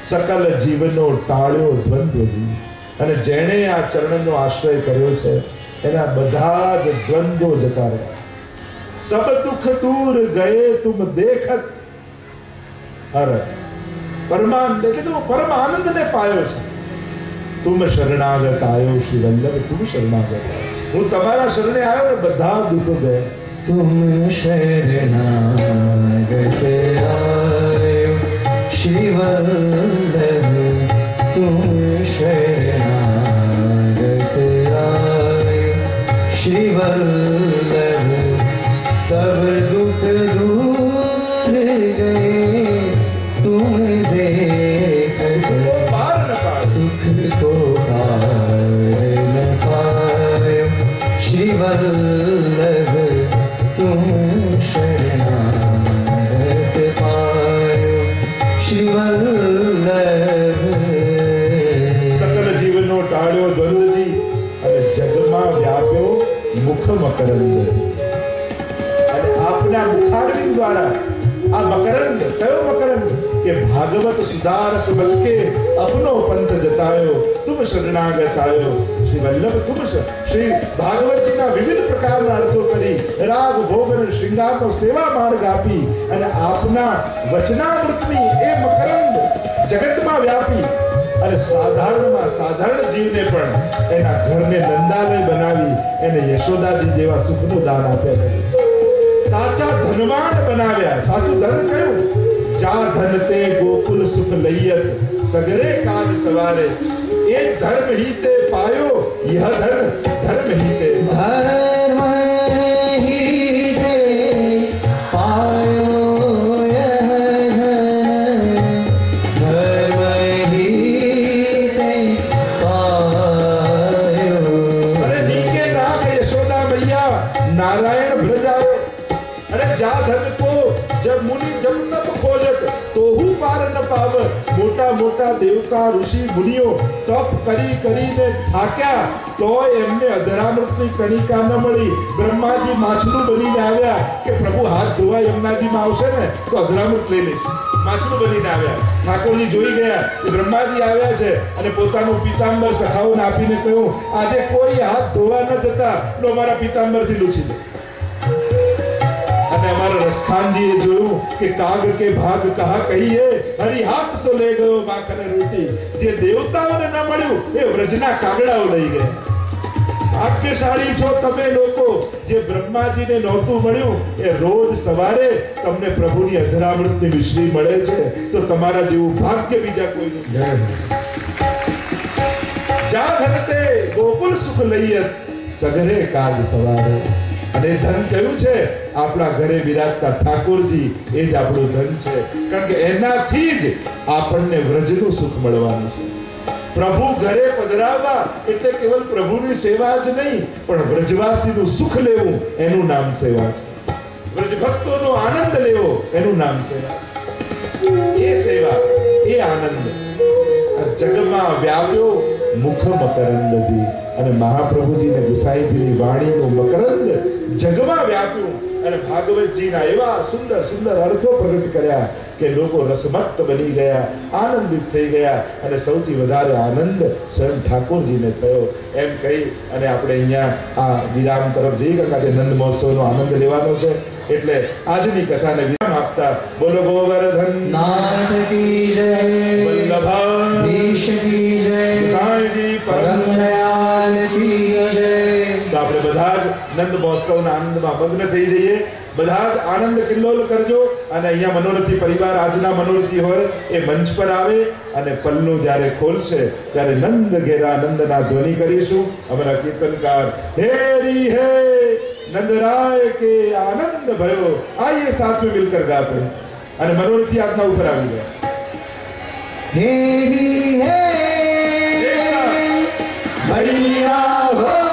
સકલ જીવનો ટાળ્યો દ્વંદ્વજી અને જેણે આ ચરણનો આશ્રય કર્યો છે એના બધા જ દ્વંદ્વો જતા રહ્યા. સબ દુઃખ દૂર ગયે તુમ દેખત. અર, પરમાનંદ, એટલે કે પરમ આનંદને પાયો છે. તુમ શરણાગત આવ્યો શ્રી વલ્લભ તું શરણાગત હું તમારા શરણે આવ્યો ને બધા દુઃખ ગયા. તુમ શરણાગત આવ્યો શ્રી વલ્લભ મકરંદ અને આપના મુખારવિંદ દ્વારા આ મકરંદ કયો મકરંદ કે ભાગવત સુધારસ બલકે અપનો પંથ જતાયો, તુમ શરણાગત આવ્યો શ્રી વલ્લભ તુમ શ્રી ભાગવતજીના વિવિધ પ્રકારના અર્થો કરી રાગ, ભોગ અને શૃંગારનો સેવા માર્ગ આપી અને આપના વચનામૃતની એ મકરંદ જગતમાં વ્યાપી અને સાધારણમાં સાધારણ જીવને પણ એના ઘરને નંદાલય બનાવી એને યશોદાજી જેવા સુખનું દાન આપ્યા સાચા ધનવાન બનાવ્યા સાચું ધન કયું જા ધન તે ગોકુલ સુખ લઈયત સગરે કાજ સવારે એ ધર્મ હીતે પાયો યહ ધન ધર્મ હીતે ધર્મ મોટા મોટા દેવતા, ઋષિ, મુનિઓ તપ કરી કરીને થાક્યા તો એમને અધરામૃતની કણિકા ન મળી. બ્રહ્માજી માછલું બનીને આવ્યા કે પ્રભુ હાથ ધોવા યમુનાજીમાં આવશે ને, તો અધરામૃત લઈ લઈશ. માછલું બનીને આવ્યા. ઠાકોરજી જોઈ ગયા કે બ્રહ્માજી આવ્યા છે અને પોતાનું પિતાંબર સખાઓને આપીને કહ્યું, આજે કોઈ હાથ ધોવા ન જતા તો અમારા પિતાંબરથી લૂછી દે અને અમારા રસખાનજીએ જોયું કે કાગ કે ભાગ કહા કહીએ હરી હાથ સો લઈ ગયો માખને રોટી જે દેવતાઓને ન મળ્યું એ વ્રજના કાગડાઓ લઈ ગયા ભાગ્યશાળી છો તમે લોકો જે બ્રહ્માજીને નહોતું મળ્યું એ રોજ સવારે તમને પ્રભુની અધરામૃતની મિશ્રી મળે છે. તો તમારા જેવું ભાગ્ય બીજા કોઈ જા ધનતે ગોકુલ સુખ લઈએ સગરે કાગ સવારે. અને ધન કયું છે? આપણા ઘરે બિરાજતા ઠાકોરજી, એ જ આપણું ધન છે. કારણ કે એનાથી જ આપણને વ્રજનું સુખ મળવાનું છે. પ્રભુ ઘરે પધરાવવા એટલે કેવલ પ્રભુની સેવા જ નહીં, પણ વ્રજવાસીનું સુખ લેવું એનું નામ સેવા છે. વ્રજ ભક્તોનો આનંદ લેવો એનું નામ સેવા છે. એ સેવા, એ આનંદ. જગમાં વ્યાપ્યો મુખ મકરંદથી અને મહાપ્રભુજીને ગુસાઈજીની વાણીનું મકરંદ જગમાં વ્યાપ્યું. અને ભાગવતજીના એવા સુંદર સુંદર અર્થો પ્રગટ કર્યા કે લોકો રસમત્ત બની ગયા આનંદિત થઈ ગયા અને સૌથી વધારે આનંદ સ્વયં ઠાકોરજીને થયો. એમ કહી અને આપણે અહીંયા આ વિરામ તરફ જઈ ગયા આજે નંદ મહોત્સવનો આનંદ લેવાનો છે. એટલે આજની કથાને વિરામ આપતા બોલો ગોવર્ધન. નાથ કી જય. વલ્લભાધીશ જય. બધા જ નંદ મહોત્સવના આનંદમાં મગ્ન થઈ જઈએ. બધા જ આનંદ કિલ્લોલ કરજો. અને અહીંયા મનોરથી પરિવાર આજના મનોરથી હોય એ મંચ પર આવે અને પલ્લું જ્યારે ખોલશે ત્યારે નંદ ઘેરા નંદના ધ્વનિ કરીશું. અમારા કીર્તનકાર હેરી હે નંદરાય કે આનંદ ભયો. આઈએ સાથ મિલકર ગાતે. અને મનોરથી આજના ઉપર આવી ગયા. હેરી હે હરિયા હો.